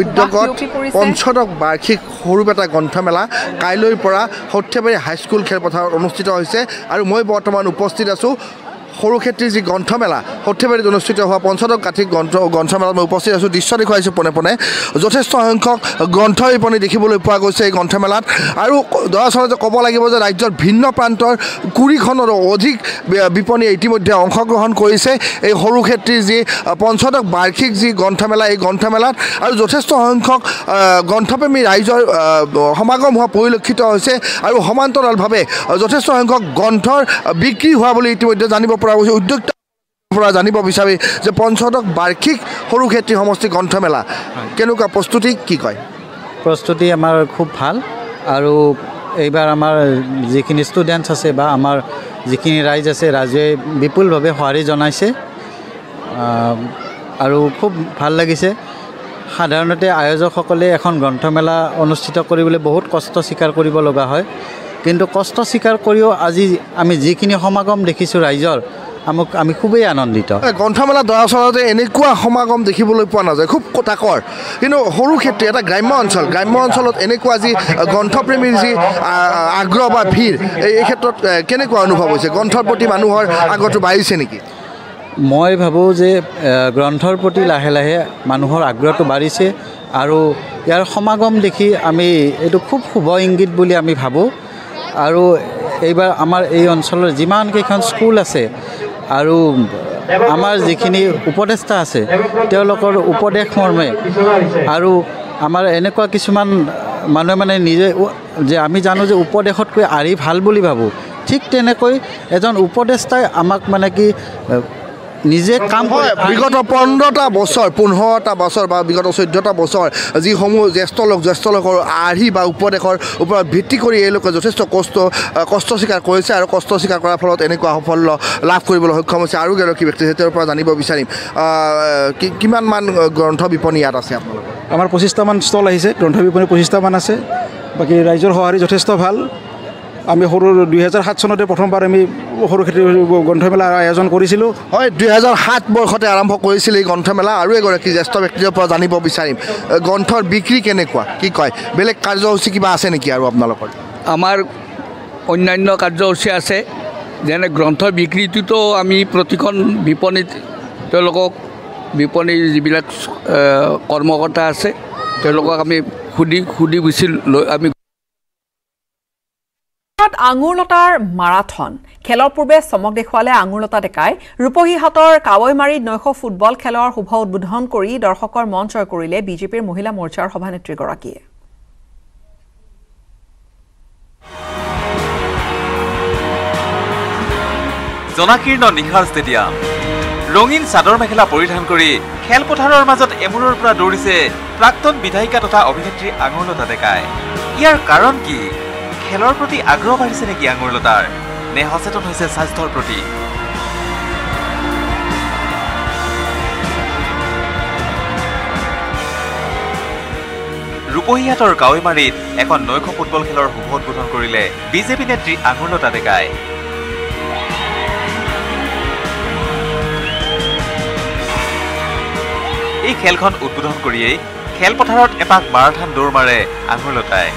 উদ্যোগত। পঞ্চদশ বাৰ্ষিক সৰুপেটা গ্ৰন্থমেলা কাইলৈৰ পৰা সৰ্থেবাৰী হাইস্কুল খেলপথাৰত অনুষ্ঠিত হৈছে আৰু মই বৰ্তমান উপস্থিত আছোঁ সৰুক্ষেত্ৰীৰ যি গ্ৰন্থমেলা সৰ্থেবাৰীত অনুষ্ঠিত হোৱা পঞ্চদশ বাৰ্ষিক গ্ৰন্থ গ্ৰন্থমেলাত মই উপস্থিত আছোঁ দৃশ্য দেখুৱাইছোঁ পোনে পোনে। যথেষ্ট সংখ্যক গ্ৰন্থ বিপণী দেখিবলৈ পোৱা গৈছে এই গ্ৰন্থমেলাত। আৰু দৰাচলতে ক'ব লাগিব যে ৰাজ্যৰ ভিন্ন প্ৰান্তৰ কুৰিখনৰো অধিক বিপণীয়ে ইতিমধ্যে অংশগ্ৰহণ কৰিছে। এই সৰুক্ষেত্ৰীৰ যি পঞ্চদশ বাৰ্ষিক যি গ্ৰন্থমেলা এই গ্ৰন্থমেলাত আৰু যথেষ্ট সংখ্যক গ্ৰন্থপ্ৰেমী ৰাইজৰ সমাগম হোৱা পৰিলক্ষিত হৈছে। আৰু সমান্তৰালভাৱে যথেষ্ট সংখ্যক গ্ৰন্থৰ বিক্ৰী হোৱা বুলি ইতিমধ্যে জানিব পৰা গৈছে উদ্যোক্তা পৰা জানিব বিচাৰি যে পঞ্চদশ বাৰ্ষিক সৰুক্ষেত্ৰী সমষ্টি গ্ৰন্থমেলা। কেনেকুৱা প্ৰস্তুতি কি কয়? প্ৰস্তুতি আমাৰ খুব ভাল আৰু এইবাৰ আমাৰ যিখিনি ষ্টুডেণ্টছ আছে বা আমাৰ যিখিনি ৰাইজ আছে ৰাইজে বিপুলভাৱে সঁহাৰি জনাইছে। আৰু খুব ভাল লাগিছে। সাধাৰণতে আয়োজকসকলে এখন গ্ৰন্থমেলা অনুষ্ঠিত কৰিবলৈ বহুত কষ্ট স্বীকাৰ কৰিব লগা হয়। কিন্তু কষ্ট স্বীকাৰ কৰিও আজি আমি যিখিনি সমাগম দেখিছোঁ ৰাইজৰ আমাক আমি খুবেই আনন্দিত। গ্ৰন্থমেলা দৰাচলতে এনেকুৱা সমাগম দেখিবলৈ পোৱা নাযায় খুব তাকৰ কিন্তু সৰু ক্ষেত্ৰত এটা গ্ৰাম্য অঞ্চল গ্ৰাম্য অঞ্চলত এনেকুৱা যি গ্ৰন্থপ্ৰেমীৰ যি আগ্ৰহ বা ভিৰ এই ক্ষেত্ৰত কেনেকুৱা অনুভৱ হৈছে? গ্ৰন্থৰ প্ৰতি মানুহৰ আগ্ৰহটো বাঢ়িছে নেকি? মই ভাবোঁ যে গ্ৰন্থৰ প্ৰতি লাহে লাহে মানুহৰ আগ্ৰহটো বাঢ়িছে আৰু ইয়াৰ সমাগম দেখি আমি এইটো খুব শুভ ইংগিত বুলি আমি ভাবোঁ। আৰু এইবাৰ আমাৰ এই অঞ্চলৰ যিমানকেইখন স্কুল আছে আৰু আমাৰ যিখিনি উপদেষ্টা আছে তেওঁলোকৰ উপদেশ মৰ্মে আৰু আমাৰ এনেকুৱা কিছুমান মানুহে মানে নিজে যে আমি জানো যে উপদেশতকৈ আৰি ভাল বুলি ভাবোঁ। ঠিক তেনেকৈ এজন উপদেষ্টাই আমাক মানে কি নিজে কাম হয় বিগত পোন্ধৰটা বছৰ পোন্ধৰটা বছৰ বা বিগত চৈধ্যটা বছৰ যিসমূহ জ্যেষ্ঠ লোক জ্যেষ্ঠ লোকৰ আৰ্হি বা উপদেশৰ ওপৰত ভিত্তি কৰি এওঁলোকে যথেষ্ট কষ্ট কষ্ট স্বীকাৰ কৰিছে আৰু কষ্ট স্বীকাৰ কৰাৰ ফলত এনেকুৱা সাফল্য লাভ কৰিবলৈ সক্ষম হৈছে। আৰু এগৰাকী ব্যক্তি আছে তেওঁৰ পৰা জানিব বিচাৰিম। কিমানমান গ্ৰন্থ বিপণী ইয়াত আছে আপোনালোকৰ? আমাৰ পঁচিছটামান ষ্টল আহিছে গ্ৰন্থ বিপণী পঁচিছটামান আছে। বাকী ৰাইজৰ সঁহাৰি যথেষ্ট ভাল। আমি সৰু দুহেজাৰ সাত চনতে প্ৰথমবাৰ আমি সৰু খেতিৰ গ্ৰন্থমেলাৰ আয়োজন কৰিছিলোঁ। হয় দুহেজাৰ সাত বৰ্ষতে আৰম্ভ কৰিছিল এই গ্ৰন্থমেলা। আৰু এগৰাকী জ্যেষ্ঠ ব্যক্তিৰ পৰা জানিব বিচাৰিম গ্ৰন্থৰ বিক্ৰী কেনেকুৱা কি কয়? বেলেগ কাৰ্যসূচী কিবা আছে নেকি আৰু আপোনালোকৰ? আমাৰ অন্যান্য কাৰ্যসূচী আছে যেনে গ্ৰন্থ বিক্ৰীটোতো আমি প্ৰতিখন বিপণীত তেওঁলোকক বিপণীৰ যিবিলাক কৰ্মকৰ্তা আছে তেওঁলোকক আমি সুধি সুধি গুচি লৈ আমি আঙুৰলতাৰ মাৰাথন। খেলৰ পূৰ্বে চমক দেখুৱালে আঙুৰলতা ডেকাই। ৰূপহীহাটৰ কাৱৈমাৰীত নৈশ ফুটবল খেলৰ শুভ উদ্বোধন কৰি দৰ্শকৰ মন জয় কৰিলে বিজেপিৰ মহিলা মৰ্চাৰ সভানেত্ৰীগৰাকীয়ে। জনাকীৰ্ণ নিশাৰ ষ্টেডিয়াম। ৰঙীন চাদৰ মেখেলা পৰিধান কৰি খেলপথাৰৰ মাজত এমূৰৰ পৰা দৌৰিছে প্ৰাক্তন বিধায়িকা তথা অভিনেত্ৰী আঙুৰলতা ডেকাই। ইয়াৰ কাৰণ কি? খেলৰ প্ৰতি আগ্ৰহ বাঢ়িছে নেকি আঙুৰলতাৰ নে সচেতন হৈছে স্বাস্থ্যৰ প্ৰতি? ৰূপহীহাটৰ কাৱৈমাৰীত এখন নৈশ ফুটবল খেলৰ শুভ উদ্বোধন কৰিলে বিজেপি নেত্ৰী আঙুৰলতা ডেকাই। এই খেলখন উদ্বোধন কৰিয়েই খেলপথাৰত এপাক মাৰাথান দৌৰ মাৰে আঙুৰলতাই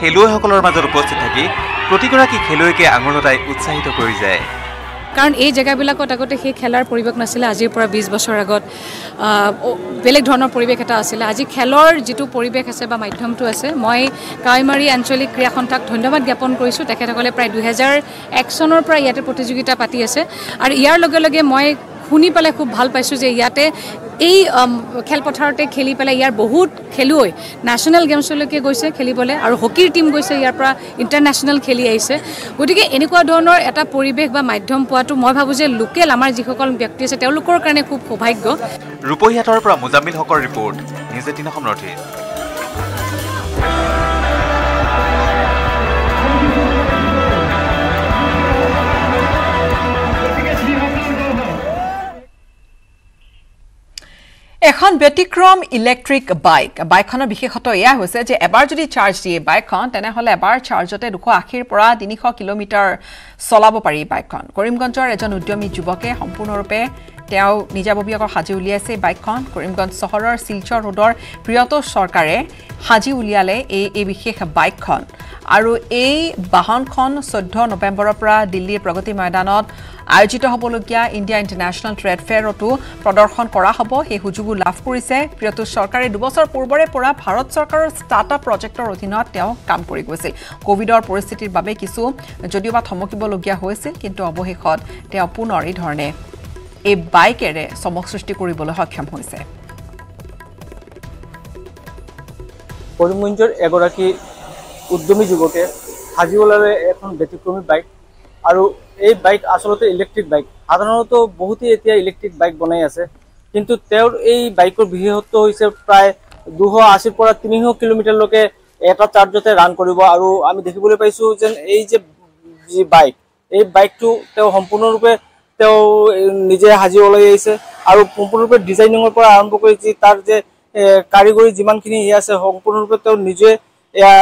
খেলুৱৈসকলৰ মাজত উপস্থিত থাকি প্ৰতিগৰাকী খেলুৱৈকে আঙুৰলতাই উৎসাহিত কৰি যায়। কাৰণ এই জেগাবিলাকত আগতে সেই খেলাৰ পৰিৱেশ নাছিলে আজিৰ পৰা বিছ বছৰ আগত বেলেগ ধৰণৰ পৰিৱেশ এটা আছিলে। আজি খেলৰ যিটো পৰিৱেশ আছে বা মাধ্যমটো আছে মই কাৱৈমাৰী আঞ্চলিক ক্ৰীড়া সন্থাক ধন্যবাদ জ্ঞাপন কৰিছোঁ। তেখেতসকলে প্ৰায় দুহেজাৰ এক চনৰ পৰা ইয়াতে প্ৰতিযোগিতা পাতি আছে। আৰু ইয়াৰ লগে লগে মই শুনি পেলাই খুব ভাল পাইছোঁ যে ইয়াতে এই খেলপথাৰতে খেলি পেলাই ইয়াৰ বহুত খেলুৱৈ নেশ্যনেল গেমছলৈকে গৈছে খেলিবলৈ আৰু হকীৰ টীম গৈছে ইয়াৰ পৰা ইণ্টাৰনেশ্যনেল খেলি আহিছে। গতিকে এনেকুৱা ধৰণৰ এটা পৰিৱেশ বা মাধ্যম পোৱাটো মই ভাবোঁ যে লোকেল আমাৰ যিসকল ব্যক্তি আছে তেওঁলোকৰ কাৰণে খুব সৌভাগ্য। ৰূপহীহাটৰ পৰা মুজাম্মিল হকৰ ৰিপৰ্ট অসম নৰ্থ ইষ্ট। এখন ব্যতিক্ৰম ইলেক্ট্ৰিক বাইক। বাইকখনৰ বিশেষত্ব এয়া হৈছে যে এবাৰ যদি চাৰ্জ দিয়ে বাইকখন তেনেহ'লে এবাৰ চাৰ্জতে দুশ আশীৰ পৰা তিনিশ কিলোমিটাৰ চলাব পাৰি বাইকখন। কৰিমগঞ্জৰ এজন উদ্যমী যুৱকে সম্পূৰ্ণৰূপে তেওঁ নিজাববীয়াকৈ সাজি উলিয়াইছে বাইকখন। কৰিমগঞ্জ চহৰৰ শিলচৰ ৰোডৰ প্ৰিয়তোষ চৰকাৰে সাজি উলিয়ালে এই এই বিশেষ বাইকখন। আৰু এই বাহনখন চৈধ্য নৱেম্বৰৰ পৰা দিল্লীৰ প্ৰগতি ময়দানত আয়োজিত হ'বলগীয়া ইণ্ডিয়া ইণ্টাৰনেশ্যনেল ট্ৰেড ফেয়াৰতো প্ৰদৰ্শন কৰা হ'ব। সেই সুযোগো লাভ কৰিছে। প্ৰিয়তোষ চৰকাৰে দুবছৰ পূৰ্বৰে পৰা ভাৰত চৰকাৰৰ ষ্টাৰ্টআপ প্ৰজেক্টৰ অধীনত তেওঁ কাম কৰি গৈছিল। কভিডৰ পৰিস্থিতিৰ বাবে কিছু যদিওবা থমকিবলগীয়া হৈছিল কিন্তু অৱশেষত তেওঁ পুনৰ এই ধৰণে এই বাইকেৰে চমক সৃষ্টি কৰিবলৈ সক্ষম হৈছে। কৰিমগঞ্জৰ এগৰাকী উদ্যমী যুৱকে সাজি ওলালে এখন ব্যতিক্ৰমী বাইক আৰু এই বাইক আচলতে ইলেক্ট্ৰিক বাইক সাধাৰণতে বহুতেই এতিয়া ইলেক্ট্ৰিক বাইক বনাই আছে কিন্তু তেওঁৰ এই বাইকৰ বিশেষত্ব হৈছে প্ৰায় দুশ আশীৰ পৰা তিনিশ কিলোমিটাৰলৈকে এটা চাৰ্জতে ৰান কৰিব আৰু আমি দেখিবলৈ পাইছোঁ যেন এই যি বাইক এই বাইকটো তেওঁ সম্পূৰ্ণৰূপে তেওঁ নিজে সাজি ওলাই আহিছে। আৰু সম্পূৰ্ণৰূপে ডিজাইনিঙৰ পৰা আৰম্ভ কৰি যি তাৰ যে কাৰিকৰী যিমানখিনি ই আছে সম্পূৰ্ণৰূপে তেওঁ নিজে এয়া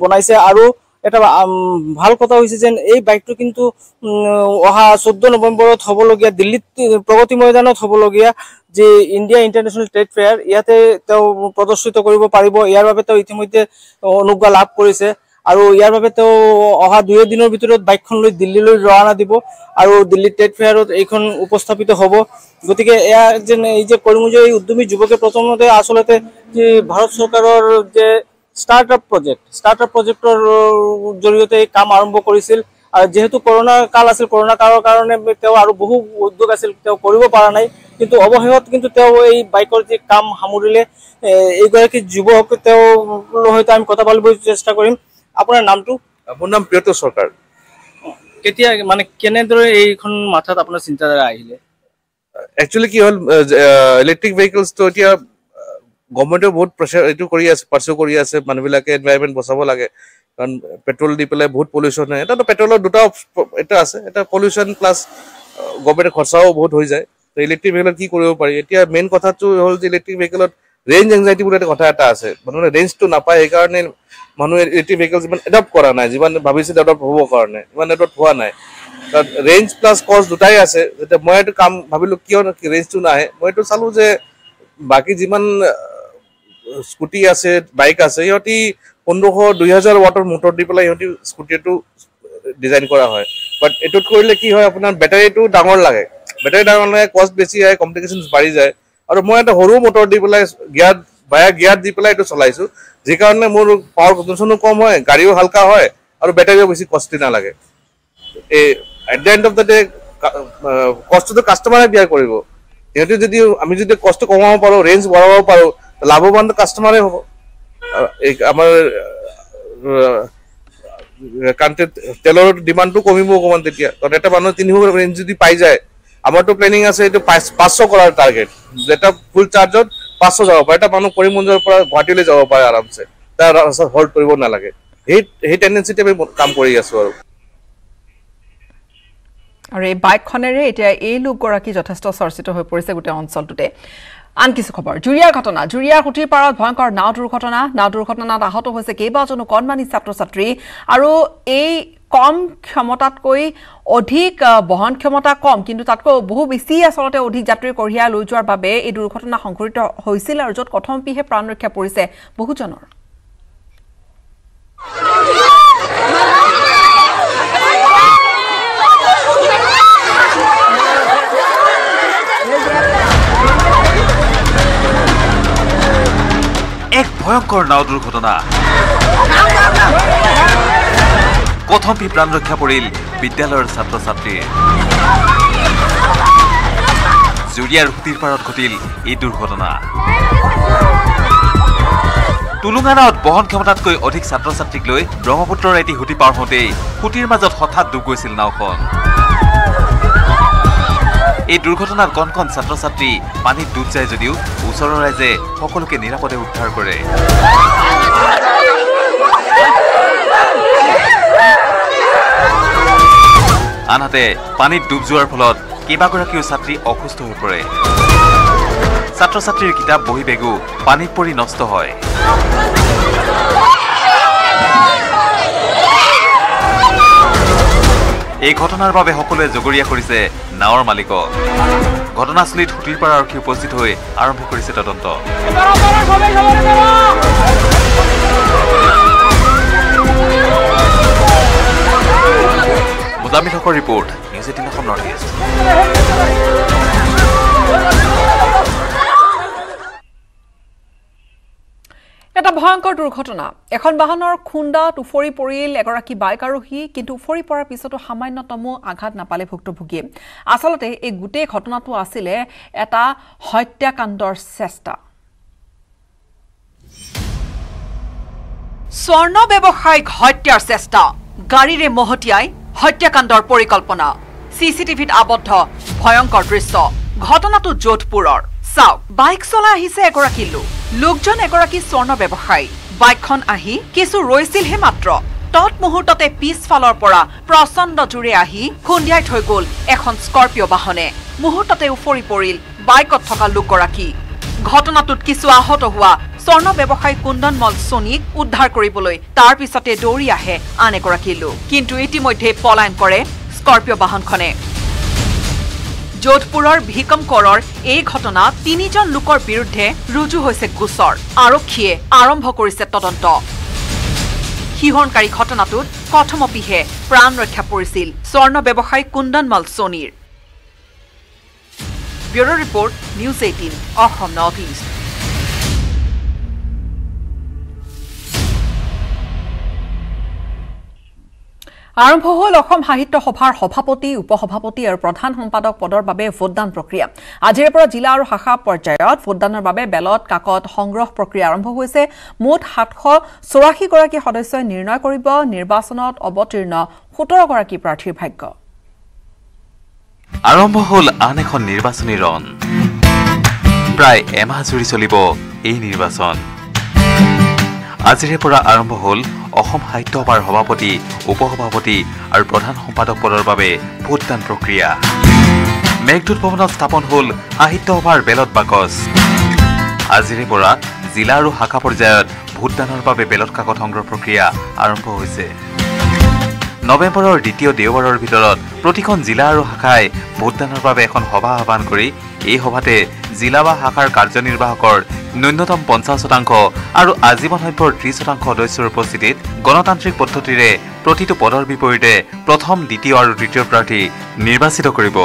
বনাইছে। আৰু এটা ভাল কথা হৈছে যেন এই বাইকটো কিন্তু অহা চৈধ্য নৱেম্বৰত হ'বলগীয়া দিল্লীত প্ৰগতি ময়দানত হ'বলগীয়া যি ইণ্ডিয়া ইণ্টাৰনেশ্যনেল ট্ৰেড ফেয়াৰ ইয়াতে তেওঁ প্ৰদৰ্শিত কৰিব পাৰিব। ইয়াৰ বাবে তেওঁ ইতিমধ্যে অনুজ্ঞা লাভ কৰিছে। আৰু ইয়াৰ বাবে তেওঁ অহা দুই এদিনৰ ভিতৰত বাইকখন লৈ দিল্লীলৈ ৰাওনা দিব আৰু দিল্লী ট্ৰেড ফেয়াৰত এইখন উপস্থাপিত হ'ব। গতিকে এয়া যেন এই যে এই উদ্যমী যুৱকে প্ৰথমতে আচলতে যি ভাৰত চৰকাৰৰ যে ষ্টাৰ্টআপ প্ৰজেক্ট ষ্টাৰ্টআপ প্ৰজেক্টৰ জৰিয়তে এই কাম আৰম্ভ কৰিছিল। আৰু যিহেতু কৰোণা কাল আছিল কৰোণা কালৰ কাৰণে তেওঁ আৰু বহু উদ্যোগ আছিল তেওঁ কৰিব পৰা নাই। কিন্তু অৱশেষত কিন্তু তেওঁ এই বাইকৰ যি কাম সামৰিলে এইগৰাকী যুৱক তেওঁ হয়তো আমি কথা পাতিব চেষ্টা কৰিম। আপোনাৰ নামটো? মোৰ নাম প্ৰিয়ত চৰকাৰ। কেতিয়া মানে কেনেদৰে এইখন মাথাত আপোনাৰ চিন্তাধাৰা আহিলে? একচুৱেলি কি হ'ল ইলেক্ট্ৰিক ভেহিকলছটো এতিয়া গভৰ্ণমেণ্টেও বহুত প্ৰেচাৰ এইটো কৰি আছে পাৰ্চিউ কৰি আছে মানুহবিলাকে এনভাইৰমেণ্ট বচাব লাগে। কাৰণ পেট্ৰল দি পেলাই বহুত পলিউশ্যন হয়। এটাতো পেট্ৰলৰ দুটা এটা আছে এটা পলিউশ্যন প্লাছ গভৰ্ণমেণ্টৰ খৰচাও বহুত হৈ যায়। তো ইলেক্ট্ৰিক ভেহিকলত কি কৰিব পাৰি? এতিয়া মেইন কথাটো হ'ল যে ইলেক্ট্ৰিক ভেহিকলত ৰেঞ্জ এংজাইটি বুলি এটা কথা এটা আছে। মানুহে ৰেঞ্জটো নাপায় সেইকাৰণে মানুহে ইলেক্ট্ৰিক ভেহিকলছ ইমান এডপ্ট কৰা নাই যিমান ভাবিছিল এডপ্ট হ'বৰ কাৰণে ইমান এডপ্ট হোৱা নাই। কাৰণ ৰেঞ্জ প্লাছ কষ্ট দুটাই আছে যেতিয়া মই এইটো কাম ভাবিলো কিয় ৰেঞ্জটো নাহে মই এইটো চালো যে বাকী যিমান স্কুটি আছে বাইক আছে সিহঁতি পোন্ধৰশ দুই হাজাৰ ৱাটৰ মটৰ দি পেলাই সিহঁতি স্কুটিটো ডিজাইন কৰা হয়। বাট এইটোত কৰিলে কি হয় আপোনাৰ বেটাৰীটো ডাঙৰ লাগে। বেটাৰী ডাঙৰ লাগে কষ্ট বেছি হয় কমপ্লিকেশ্যন বাঢ়ি যায়। আৰু মই এটা সৰু মটৰ দি পেলাই গিয়াৰ বায়া গিয়াৰ দি পেলাই এইটো চলাইছো। যি কাৰণে মোৰ পাৱাৰ কনজমশ্যনো কম হয় গাড়ীও হালকা হয় আৰু বেটাৰীও বেছি কষ্টি নালাগে। এই at the end of the day কষ্টটো কাষ্টমাৰে বিয়াৰ কৰিব। সিহঁতে যদি আমি যদি কষ্ট কমাব পাৰোঁ ৰেঞ্জ বঢ়াব পাৰোঁ লাভৱানটো কাষ্টমাৰে হ'ব। আমাৰ কাণ্ট্ৰিত তেলৰ ডিমাণ্ডটো কমিব অকণমান তেতিয়া। কাৰণ এটা মানুহে তিনিশ ৰেঞ্জ যদি পাই যায় আমাৰতো প্লেনিং আছে এইটো পাঁচ- পাঁচশ কৰাৰ টাৰ্গেট এটা ফুল চাৰ্জত পাঁচশ যাব পাৰে। এটা মানুহ কৰিমগঞ্জৰ পৰা গুৱাহাটীলৈ যাব পাৰে আৰামছে। তাৰ হল্ড কৰিব নালাগে। সেই সেই টেণ্ডেঞ্চিতে আমি কাম কৰি আছো আৰু। আৰু এই বাইকখনেৰে এতিয়া এই লোকগৰাকী যথেষ্ট চৰ্চিত হৈ পৰিছে গোটেই অঞ্চলটোতে। আন কিছু খবৰ। জুৰিয়াৰ ঘটনা। জুৰিয়াৰ সুঁতিৰ পাৰত ভয়ংকৰ নাও দুৰ্ঘটনা। নাও দুৰ্ঘটনাত আহত হৈছে কেইবাজনো কণমানি ছাত্ৰ ছাত্ৰী আৰু এই কম ক্ষমতাতকৈ অধিক বহন ক্ষমতা কম কিন্তু তাতকৈ বহু বেছি আচলতে অধিক যাত্ৰী কঢ়িয়াই লৈ যোৱাৰ বাবে এই দুৰ্ঘটনা সংঘটিত হৈছিল আৰু য'ত কথমপিহে প্ৰাণ ৰক্ষা পৰিছে বহুজনৰ। ভয়ংকৰ নাও দুৰ্ঘটনা কথম্পি প্ৰাণ ৰক্ষা পৰিল বিদ্যালয়ৰ ছাত্ৰ ছাত্ৰীৰ জুৰিয়াৰ সুতিৰ পাৰত ঘটিল এই দুৰ্ঘটনা। টুলুঙা নাৱত বহন ক্ষমতাতকৈ অধিক ছাত্ৰ ছাত্ৰীক লৈ ব্ৰহ্মপুত্ৰৰ এটি সুঁতি পাৰ হওঁতেই সুঁতিৰ মাজত হঠাৎ ডুব গৈছিল নাওখন। এই দুৰ্ঘটনাত কণ কণ ছাত্ৰ ছাত্ৰী পানীত ডুব যায় যদিও ওচৰৰ ৰাইজে সকলোকে নিৰাপদে উদ্ধাৰ কৰে। আনহাতে পানীত ডুব যোৱাৰ ফলত কেইবাগৰাকীও ছাত্ৰী অসুস্থ হৈ পৰে। ছাত্ৰ ছাত্ৰীৰ কিতাপ বহি বেগো পানীত পৰি নষ্ট হয়। এই ঘটনাৰ বাবে সকলোৱে জগৰীয়া কৰিছে। নাৱৰ মালিকক। ঘটনাস্থলীত সুতিৰ পাৰ আৰক্ষী উপস্থিত হৈ আৰম্ভ কৰিছে তদন্ত। মুজামিল হকৰ report news eighteen Assam north east. এটা ভয়ংকৰ দুৰ্ঘটনা। এখন বাহনৰ খুন্দাত উফৰি পৰিল এগৰাকী বাইক আৰোহী কিন্তু উফৰি পৰাৰ পিছতো সামান্যতমো আঘাত নাপালে ভুক্তভোগীয়ে। আচলতে এই গোটেই ঘটনাটো আছিলে এটা হত্যাকাণ্ডৰ চেষ্টা। স্বৰ্ণ ব্যৱসায়িক হত্যাৰ চেষ্টা গাড়ীৰে মহতিয়াই হত্যাকাণ্ডৰ পৰিকল্পনা। চি চি টিভিত আবদ্ধ ভয়ংকৰ দৃশ্য ঘটনাটো যোধপুৰৰ চাওক বাইক চলাই আহিছে এগৰাকী লোক। লোকজন এগৰাকী স্বৰ্ণ ব্যৱসায়ী। বাইকখন আহি কিছু ৰৈছিলহে মাত্ৰ। তৎমুহূৰ্ততে পিছফালৰ পৰা প্ৰচণ্ড জোৰে আহি খুন্দিয়াই থৈ গ'ল এখন স্কৰ্পিঅ' বাহনে। মুহূৰ্ততে উফৰি পৰিল বাইকত থকা লোকগৰাকী। ঘটনাটোত কিছু আহত হোৱা স্বৰ্ণ ব্যৱসায়ী কুন্দনমল সোণীক উদ্ধাৰ কৰিবলৈ তাৰ পিছতে দৌৰি আহে আন এগৰাকী লোক। কিন্তু ইতিমধ্যে পলায়ন কৰে স্কৰ্পিঅ' বাহনখনে। যোধপুৰৰ ভিকম কৰৰ এই ঘটনাত তিনিজন লোকৰ বিৰুদ্ধে ৰুজু হৈছে গোচৰ। আৰক্ষীয়ে আৰম্ভ কৰিছে তদন্ত। শিহৰণকাৰী ঘটনাটোত কথমপিহে প্ৰাণ ৰক্ষা পৰিছিল স্বৰ্ণ ব্যৱসায়ী Kundanmal সোণীৰ bureau' report news eighteen Assam north east. আৰম্ভ হ'ল অসম সাহিত্য সভাৰ সভাপতি উপসভাপতি আৰু প্ৰধান সম্পাদক পদৰ বাবে ভোটদান প্ৰক্ৰিয়া। আজিৰে পৰা জিলা আৰু শাখা পৰ্যায়ত ভোটদানৰ বাবে বেলট কাকত সংগ্ৰহ প্ৰক্ৰিয়া আৰম্ভ হৈছে। মুঠ সাতশ চৌৰাশীগৰাকী সদস্যই নিৰ্ণয় কৰিব। নিৰ্বাচনত অৱতীৰ্ণ সোতৰগৰাকী প্ৰাৰ্থীৰ ভাগ্য। আৰম্ভ হ'ল আন এখন নিৰ্বাচনী ৰণ। প্ৰায় এমাহ জুৰি চলিব এই নিৰ্বাচন। আজিৰে পৰা আৰম্ভ হ'ল অসম সাহিত্য সভাৰ সভাপতি উপসভাপতি আৰু প্ৰধান সম্পাদক পদৰ বাবে ভোটদান প্ৰক্ৰিয়া। মেঘদূত ভৱনত স্থাপন হ'ল সাহিত্য সভাৰ বেলট বাকচ। আজিৰে পৰা জিলা আৰু শাখা পৰ্যায়ত ভোটদানৰ বাবে বেলট কাকত সংগ্ৰহ প্ৰক্ৰিয়া আৰম্ভ হৈছে। নৱেম্বৰৰ দ্বিতীয় দেওবাৰৰ ভিতৰত প্ৰতিখন জিলা আৰু শাখাই ভোটদানৰ বাবে এখন সভা আহ্বান কৰি এই সভাতে জিলা বা শাখাৰ কাৰ্যনিৰ্বাহকৰ ন্যূনতম পঞ্চাছ শতাংশ আৰু আজীৱন সভ্যৰ ত্ৰিছ শতাংশ সদস্যৰ উপস্থিতিত গণতান্ত্ৰিক পদ্ধতিৰে প্ৰতিটো পদৰ বিপৰীতে প্ৰথম দ্বিতীয় আৰু তৃতীয় প্ৰাৰ্থী নিৰ্বাচিত কৰিব।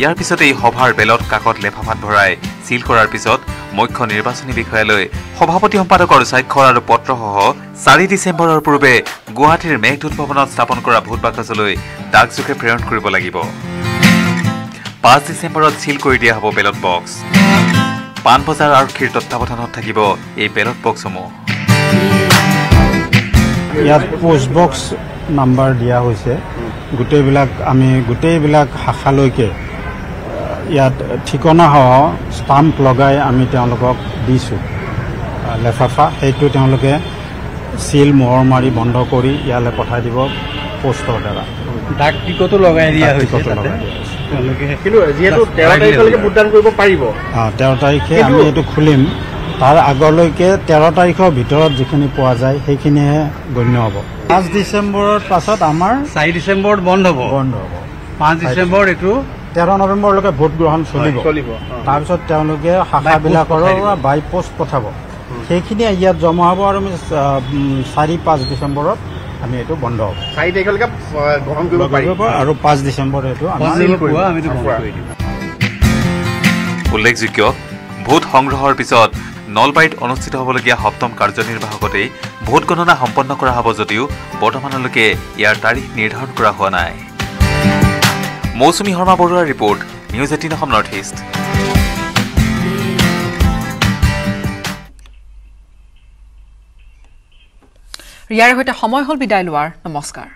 ইয়াৰ পিছতে এই সভাৰ বেলট কাকত লেফাফাত ভৰাই চিল কৰাৰ পিছত মুখ্য নিৰ্বাচনী বিষয়ালৈ সভাপতি সম্পাদকৰ স্বাক্ষৰ আৰু পত্ৰসহ চাৰি ডিচেম্বৰৰ পূৰ্বে গুৱাহাটীৰ মেঘদূত ভৱনত স্থাপন কৰা ভোট বাকচলৈ ডাকযোগে প্ৰেৰণ কৰিব লাগিব। পাঁচ ডিচেম্বৰত চিল কৰি দিয়া হ'ব বেলট বক্স। পাণবজাৰ আৰক্ষীৰ তত্বাৱধানত থাকিব এই বেলট বক্সসমূহ। ইয়াত পোষ্ট বক্স নাম্বাৰ দিয়া হৈছে। গোটেইবিলাক আমি গোটেইবিলাক শাখালৈকে ইয়াত ঠিকনাসহ ষ্টাম্প লগাই আমি তেওঁলোকক দিছোঁ। লেফাফা সেইটো তেওঁলোকে চিল মোহৰ মাৰি বন্ধ কৰি ইয়ালৈ পঠাই দিব পষ্টৰ দ্বাৰা। ডাক টিকটো লগাই দিয়া হৈছে। তেৰ তাৰিখে আমি এইটো খুলিম। তাৰ আগলৈকে তেৰ তাৰিখৰ ভিতৰত যিখিনি পোৱা যায় সেইখিনিহে গণ্য হ'ব। পাঁচ ডিচেম্বৰৰ পাছত আমাৰ চাৰি ডিচেম্বৰত বন্ধ হ'ব। বন্ধ হ'ব। পাঁচ ডিচেম্বৰত এইটো তেৰ নৱেম্বৰলৈকে ভোট গ্ৰহণ চলিব। তাৰপিছত তেওঁলোকে শাখাবিলাকৰ বাই পোষ্ট পঠাব। সেইখিনি ইয়াত জমা হ'ব আৰু আমি চাৰি পাঁচ ডিচেম্বৰত আমি এইটো বন্ধ হ'ব। চাৰি তাৰিখলৈকে গ্ৰহণ কৰিব পাৰিব আৰু পাঁচ ডিচেম্বৰ এইটো উল্লেখযোগ্য ভোট সংগ্ৰহৰ পিছত নলবাৰীত অনুষ্ঠিত হ'বলগীয়া সপ্তম কাৰ্যনিৰ্বাহকতেই ভোট গণনা সম্পন্ন কৰা হ'ব যদিও বৰ্তমানলৈকে ইয়াৰ তাৰিখ নিৰ্ধাৰণ কৰা হোৱা নাই। মৌচুমী শৰ্মা বৰুৱাৰ report news eighteen Assam north east. ইয়াৰে সৈতে সময় হ'ল বিদায় লোৱাৰ। নমস্কাৰ।